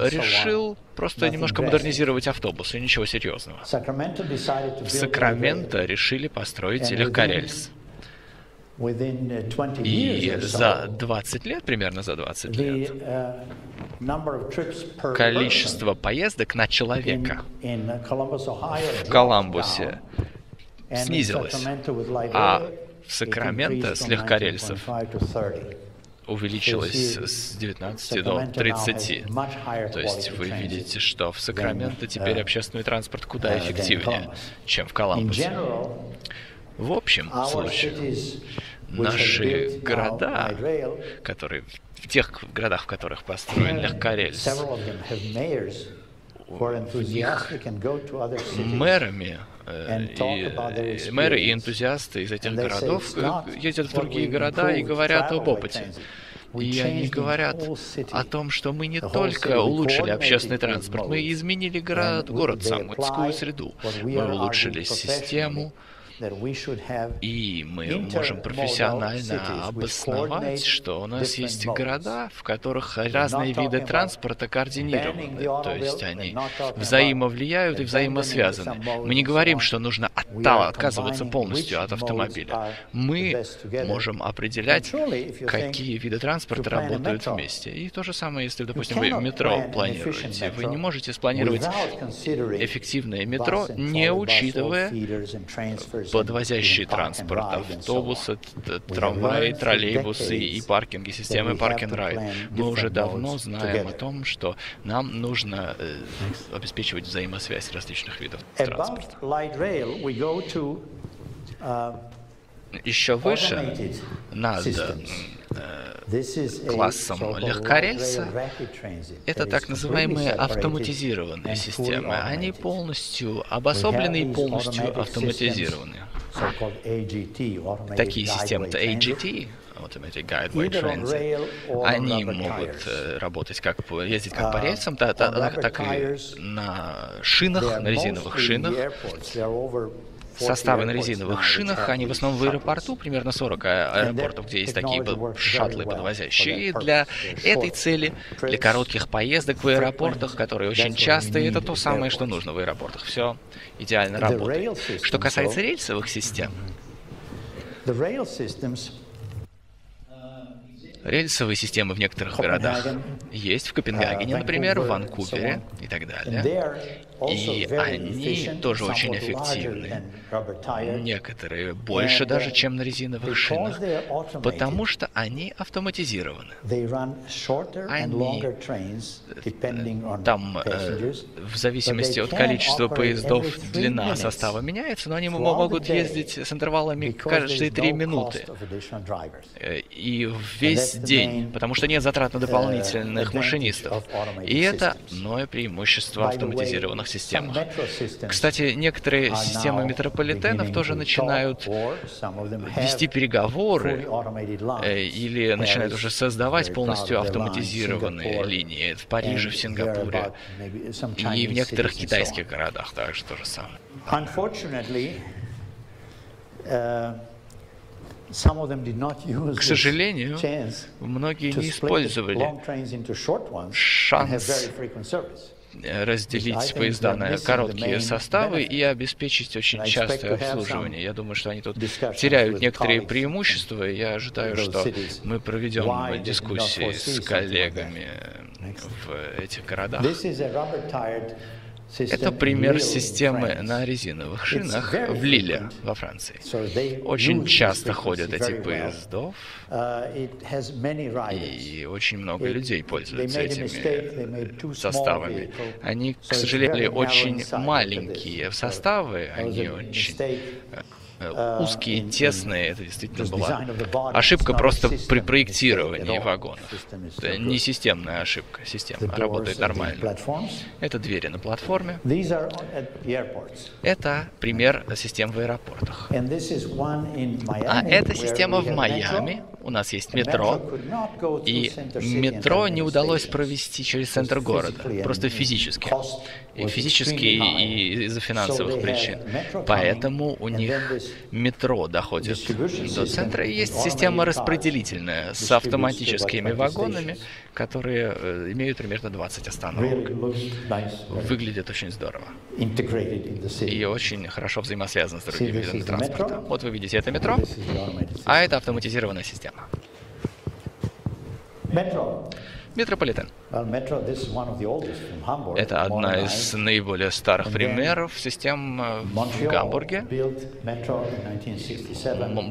решил просто немножко модернизировать автобусы, ничего серьезного. В Сакраменто решили построить легкорельс. Uh, И за 20 лет, примерно за 20 лет, uh, количество поездок на человека в Коламбусе снизилось, а в Сакраменто с легкорельсов увеличилось с 19 до 30. То есть вы видите, что в Сакраменто теперь uh, общественный транспорт куда эффективнее, чем в Коламбусе. В общем случае, наши города, которые в тех городах, в которых построен легкорельс, их мэрами э, и, мэры и энтузиасты из этих городов ездят в другие города и говорят об опыте. И они говорят о том, что мы не только улучшили общественный транспорт, мы изменили город, город сам, городскую среду. Мы улучшили систему, и мы можем профессионально обосновать, что у нас есть города, в которых разные виды транспорта координированы, то есть они взаимовлияют и взаимосвязаны. Мы не говорим, что нужно отказываться полностью от автомобиля. Мы можем определять, какие виды транспорта работают вместе. И то же самое, если, допустим, вы метро планируете. Вы не можете спланировать эффективное метро, не учитывая подвозящий транспорт, автобусы, трамваи, троллейбусы и паркинги, системы паркинг-райд. Мы уже давно знаем о том, что нам нужно э, обеспечивать взаимосвязь различных видов транспорта. Uh, Еще выше, над э, классом легкорельса, это так называемые автоматизированные системы. Они полностью обособлены и полностью автоматизированы. Такие системы, это AGT, Automatic Guideway Transit, они могут э, работать как по, ездить как по рельсам, так, так, так и на шинах, на резиновых шинах. Составы на резиновых шинах, они в основном в аэропорту, примерно 40 аэропортов, где есть такие шаттлы подвозящие. И для этой цели, для коротких поездок в аэропортах, которые очень часто, это то самое, что нужно в аэропортах. Все идеально работает. Что касается рельсовых систем, Рельсовые системы в некоторых городах есть, в Копенгагене, например, в Ванкувере и так далее. И они тоже очень эффективны. Некоторые больше даже, чем на резиновых шинах, потому что они автоматизированы. Они там, э, в зависимости от количества поездов, длина состава меняется, но они могут ездить с интервалами каждые три минуты. Э, и весь день, потому что нет затрат на дополнительных машинистов. И это новое преимущество автоматизированных системах. Кстати, некоторые системы метрополитенов тоже начинают вести переговоры э, или начинают уже создавать полностью автоматизированные линии. В Париже, в Сингапуре. и в некоторых китайских городах также то же самое. К сожалению, многие не использовали шанс разделить поезда на короткие составы и обеспечить очень частое обслуживание. Я думаю, что они тут теряют некоторые преимущества, и я ожидаю, что мы проведем дискуссии с коллегами в этих городах. Это пример системы на резиновых шинах в Лиле, во Франции. Очень часто ходят эти поездов, и очень много людей пользуются этими составами. Они, к сожалению, очень маленькие составы, они очень узкие, тесные, это действительно была ошибка просто при проектировании вагонов. Это не системная ошибка, система работает нормально. Это двери на платформе. Это пример систем в аэропортах. А эта система в Майами. У нас есть метро, и метро не удалось провести через центр города, просто физически. И физически, и из-за финансовых причин. Поэтому у них метро доходит до центра, и есть система распределительная с автоматическими вагонами, которые э, имеют примерно 20 остановок. Выглядит очень здорово. И очень хорошо взаимосвязано с другими видами транспорта. Вот вы видите, это метро, а это автоматизированная система. Метрополитен. Это одна из наиболее старых примеров систем в Гамбурге.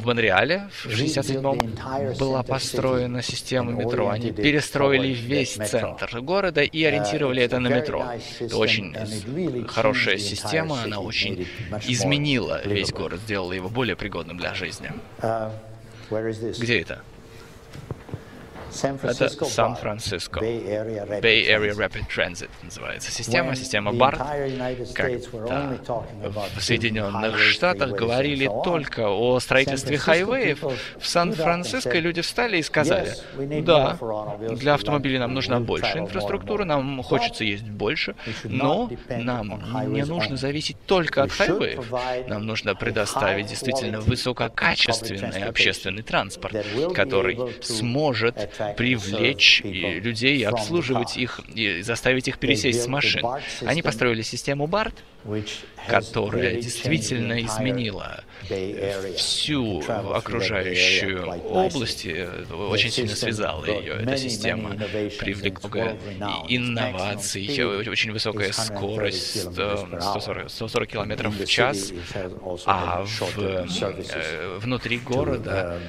В Монреале в 1967 была построена система метро. Они перестроили весь центр города и ориентировали это на метро. Это очень хорошая система, она очень изменила весь город, сделала его более пригодным для жизни. Uh, Где это? Это Сан-Франциско. Bay Area Rapid Transit называется система, система BART. Когда в Соединенных Штатах говорили только о строительстве хайвеев, в Сан-Франциско люди встали и сказали, да, для автомобилей нам нужна больше инфраструктуры, нам хочется ездить больше, но нам не нужно зависеть только от хайвеев. Нам нужно предоставить действительно высококачественный общественный транспорт, который сможет привлечь людей и обслуживать их, и заставить их пересесть с машин. Они построили систему BART, которая действительно изменила всю окружающую область, э, очень сильно связала ее. Эта система привлекла инноваций, очень высокая скорость, 140, 140 километров в час, а в, э, внутри города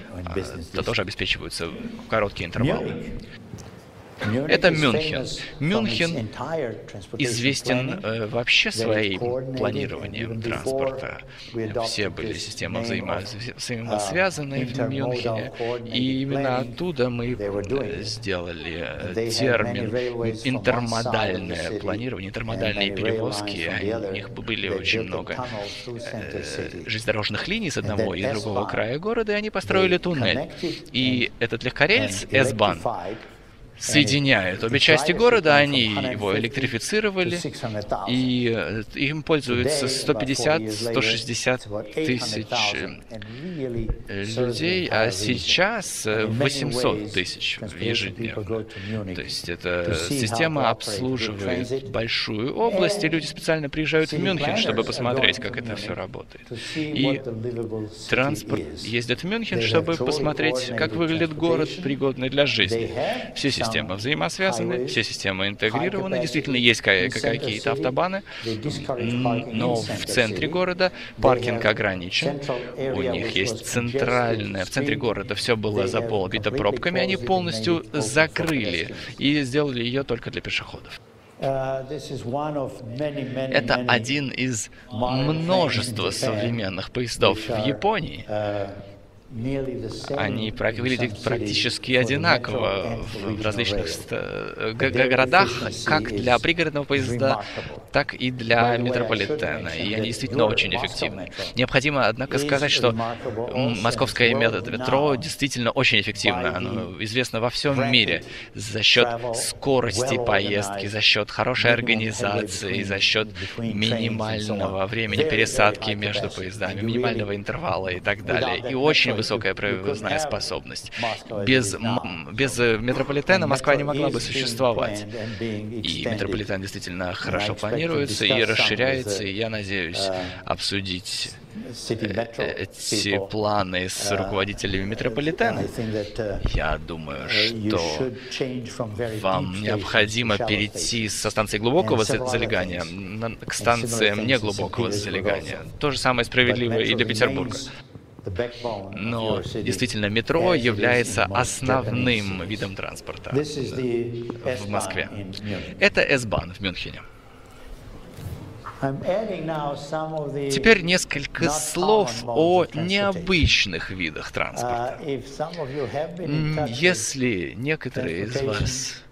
это тоже обеспечиваются короткие интервалы. trabalho. Это Мюнхен. Мюнхен известен э, вообще своим планированием транспорта. Все были системы взаимо взаимосвязаны в Мюнхене, и именно оттуда мы э, сделали э, термин интермодальное планирование, интермодальные перевозки. У них были очень много железнодорожных линий с одного и другого края города, и они построили туннель. И этот легкорельс, S-Bahn, соединяет обе части города, они его электрифицировали, и э, им пользуются 150-160 тысяч э, людей, а сейчас 800 тысяч ежедневно. То есть эта система обслуживает большую область, и люди специально приезжают в Мюнхен, чтобы посмотреть, как это все работает. И транспорт ездит в Мюнхен, чтобы посмотреть, как выглядит город, пригодный для жизни. Все системы взаимосвязаны, все системы интегрированы. Действительно, есть какие-то автобаны, но в центре города паркинг ограничен. У них есть центральное, в центре города все было заполнено пробками, они полностью закрыли и сделали ее только для пешеходов. Uh, Это один из множества современных поездов в Японии, uh, они выглядят практически одинаково в различных городах, как для пригородного поезда, так и для метрополитена. И они действительно очень эффективны. Необходимо, однако, сказать, что московское метро действительно очень эффективно. Оно известно во всем мире за счет скорости поездки, за счет хорошей организации, за счет минимального времени пересадки между поездами, минимального интервала и так далее. И очень высокая пропускная способность. Без, без э, метрополитена Москва не могла бы существовать. И метрополитен действительно хорошо планируется и расширяется, и я надеюсь uh, обсудить э, эти планы с uh, руководителями метрополитена. Uh, я думаю, что вам необходимо перейти со станции глубокого залегания к станциям неглубокого залегания. То же самое справедливо и для Петербурга. Но действительно, метро является основным видом транспорта в Москве. Это S-Bahn в Мюнхене. Теперь несколько слов о необычных видах транспорта. Если некоторые из вас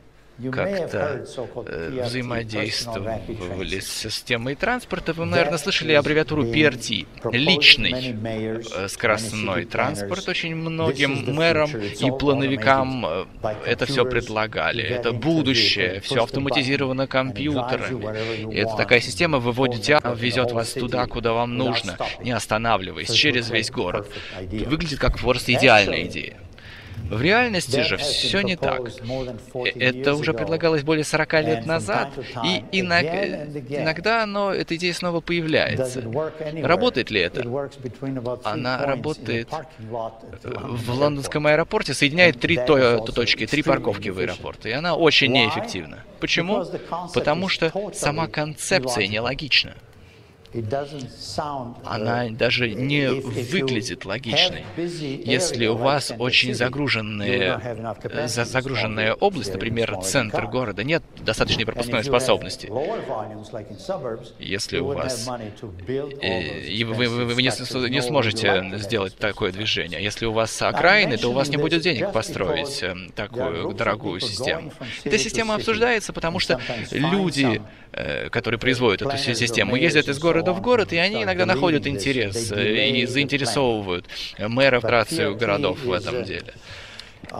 как-то э, взаимодействовали с системой транспорта. Вы, наверное, слышали аббревиатуру PRT. Личный э, скоростной транспорт. Очень многим мэрам и плановикам э, это все предлагали. Это будущее, все автоматизировано компьютерами. И это такая система выводит тебя, везет вас туда, куда вам нужно, не останавливаясь, через весь город. Выглядит как просто идеальная идея. В реальности же все не так. Э, это уже предлагалось более 40 лет назад, и иногда оно, эта идея снова появляется. Работает ли это? Она работает в лондонском аэропорте, соединяет три точки, три парковки в аэропорте, и она очень неэффективна. Почему? Потому что сама концепция нелогична. Она uh, даже не выглядит логичной. Если у вас очень загруженная, загруженная область, например, центр города, нет достаточной пропускной способности. Если у вас... И вы, вы, вы не, не сможете сделать такое движение. Если у вас окраины, то у вас не будет денег построить э, такую дорогую систему. Эта система обсуждается, потому что люди Э, которые производят эту систему, ездят из города в город, и они иногда находят интерес э, и заинтересовывают мэров, рацию городов в этом деле.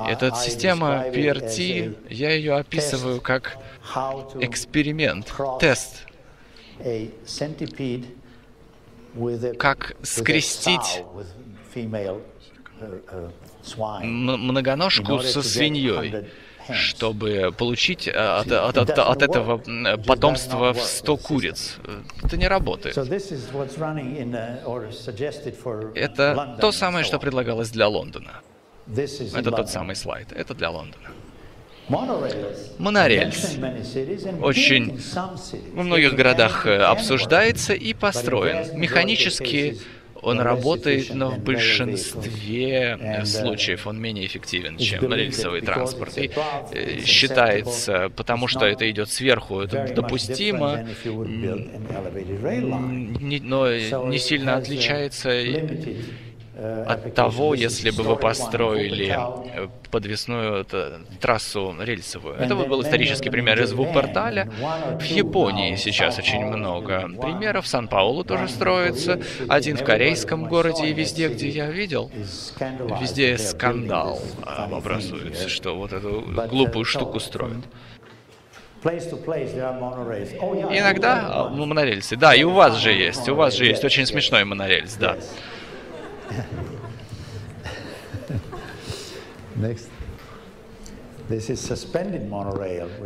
Эта система PRT, я ее описываю как эксперимент, тест, как скрестить многоножку со свиньей чтобы получить э, от, от, от, от этого потомства в 100 куриц. Это не работает. Это то самое, что предлагалось для Лондона. Это тот самый слайд. Это для Лондона. Монорельс очень во многих городах э, обсуждается и построен. Механически он работает, но в большинстве э, случаев он менее эффективен, чем рельсовый транспорт. И э, считается, потому что это идет сверху, это допустимо, но не сильно отличается от того, если бы вы построили э, подвесную трассу рельсовую. Это был исторический пример из Вупорталя. В Японии сейчас очень много примеров. Сан-Паулу тоже строится. Один в корейском городе и везде, где я видел, везде скандал образуется, что вот эту глупую штуку строят. Иногда а, монорельсы. Да, и у вас же есть. У вас же есть очень смешной монорельс, да.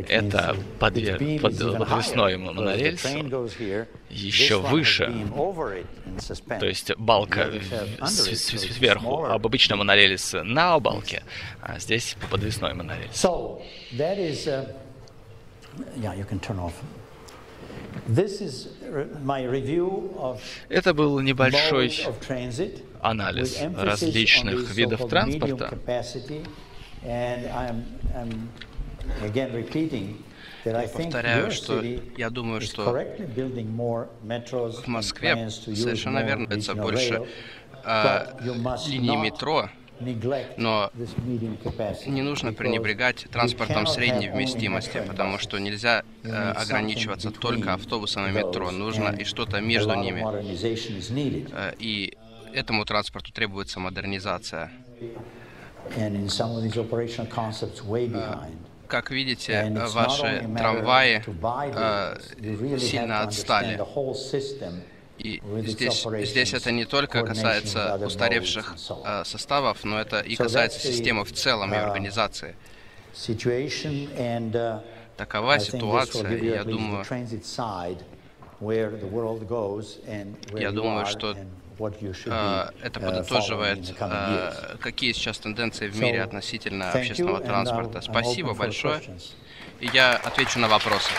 Это подвер... под... подвесной монорельс еще выше, то есть балка сверху, об обычном монорельсе на балке, а здесь подвесной монорельс. Uh, off. Это был небольшой анализ различных видов транспорта. Я повторяю, что я думаю, что в Москве совершенно верно больше э, линий метро, но не нужно пренебрегать транспортом средней вместимости, потому что нельзя э, ограничиваться только автобусом и метро. Нужно и что-то между ними. Э, и этому транспорту требуется модернизация. Э, как видите, ваши трамваи э, сильно отстали. И здесь, здесь это не только касается устаревших э, составов, но это и касается системы в целом и uh, организации. Uh, Такова ситуация, я думаю, я думаю, что это uh, подытоживает, э, какие сейчас тенденции в мире относительно общественного транспорта. Спасибо большое. И я отвечу на вопросы.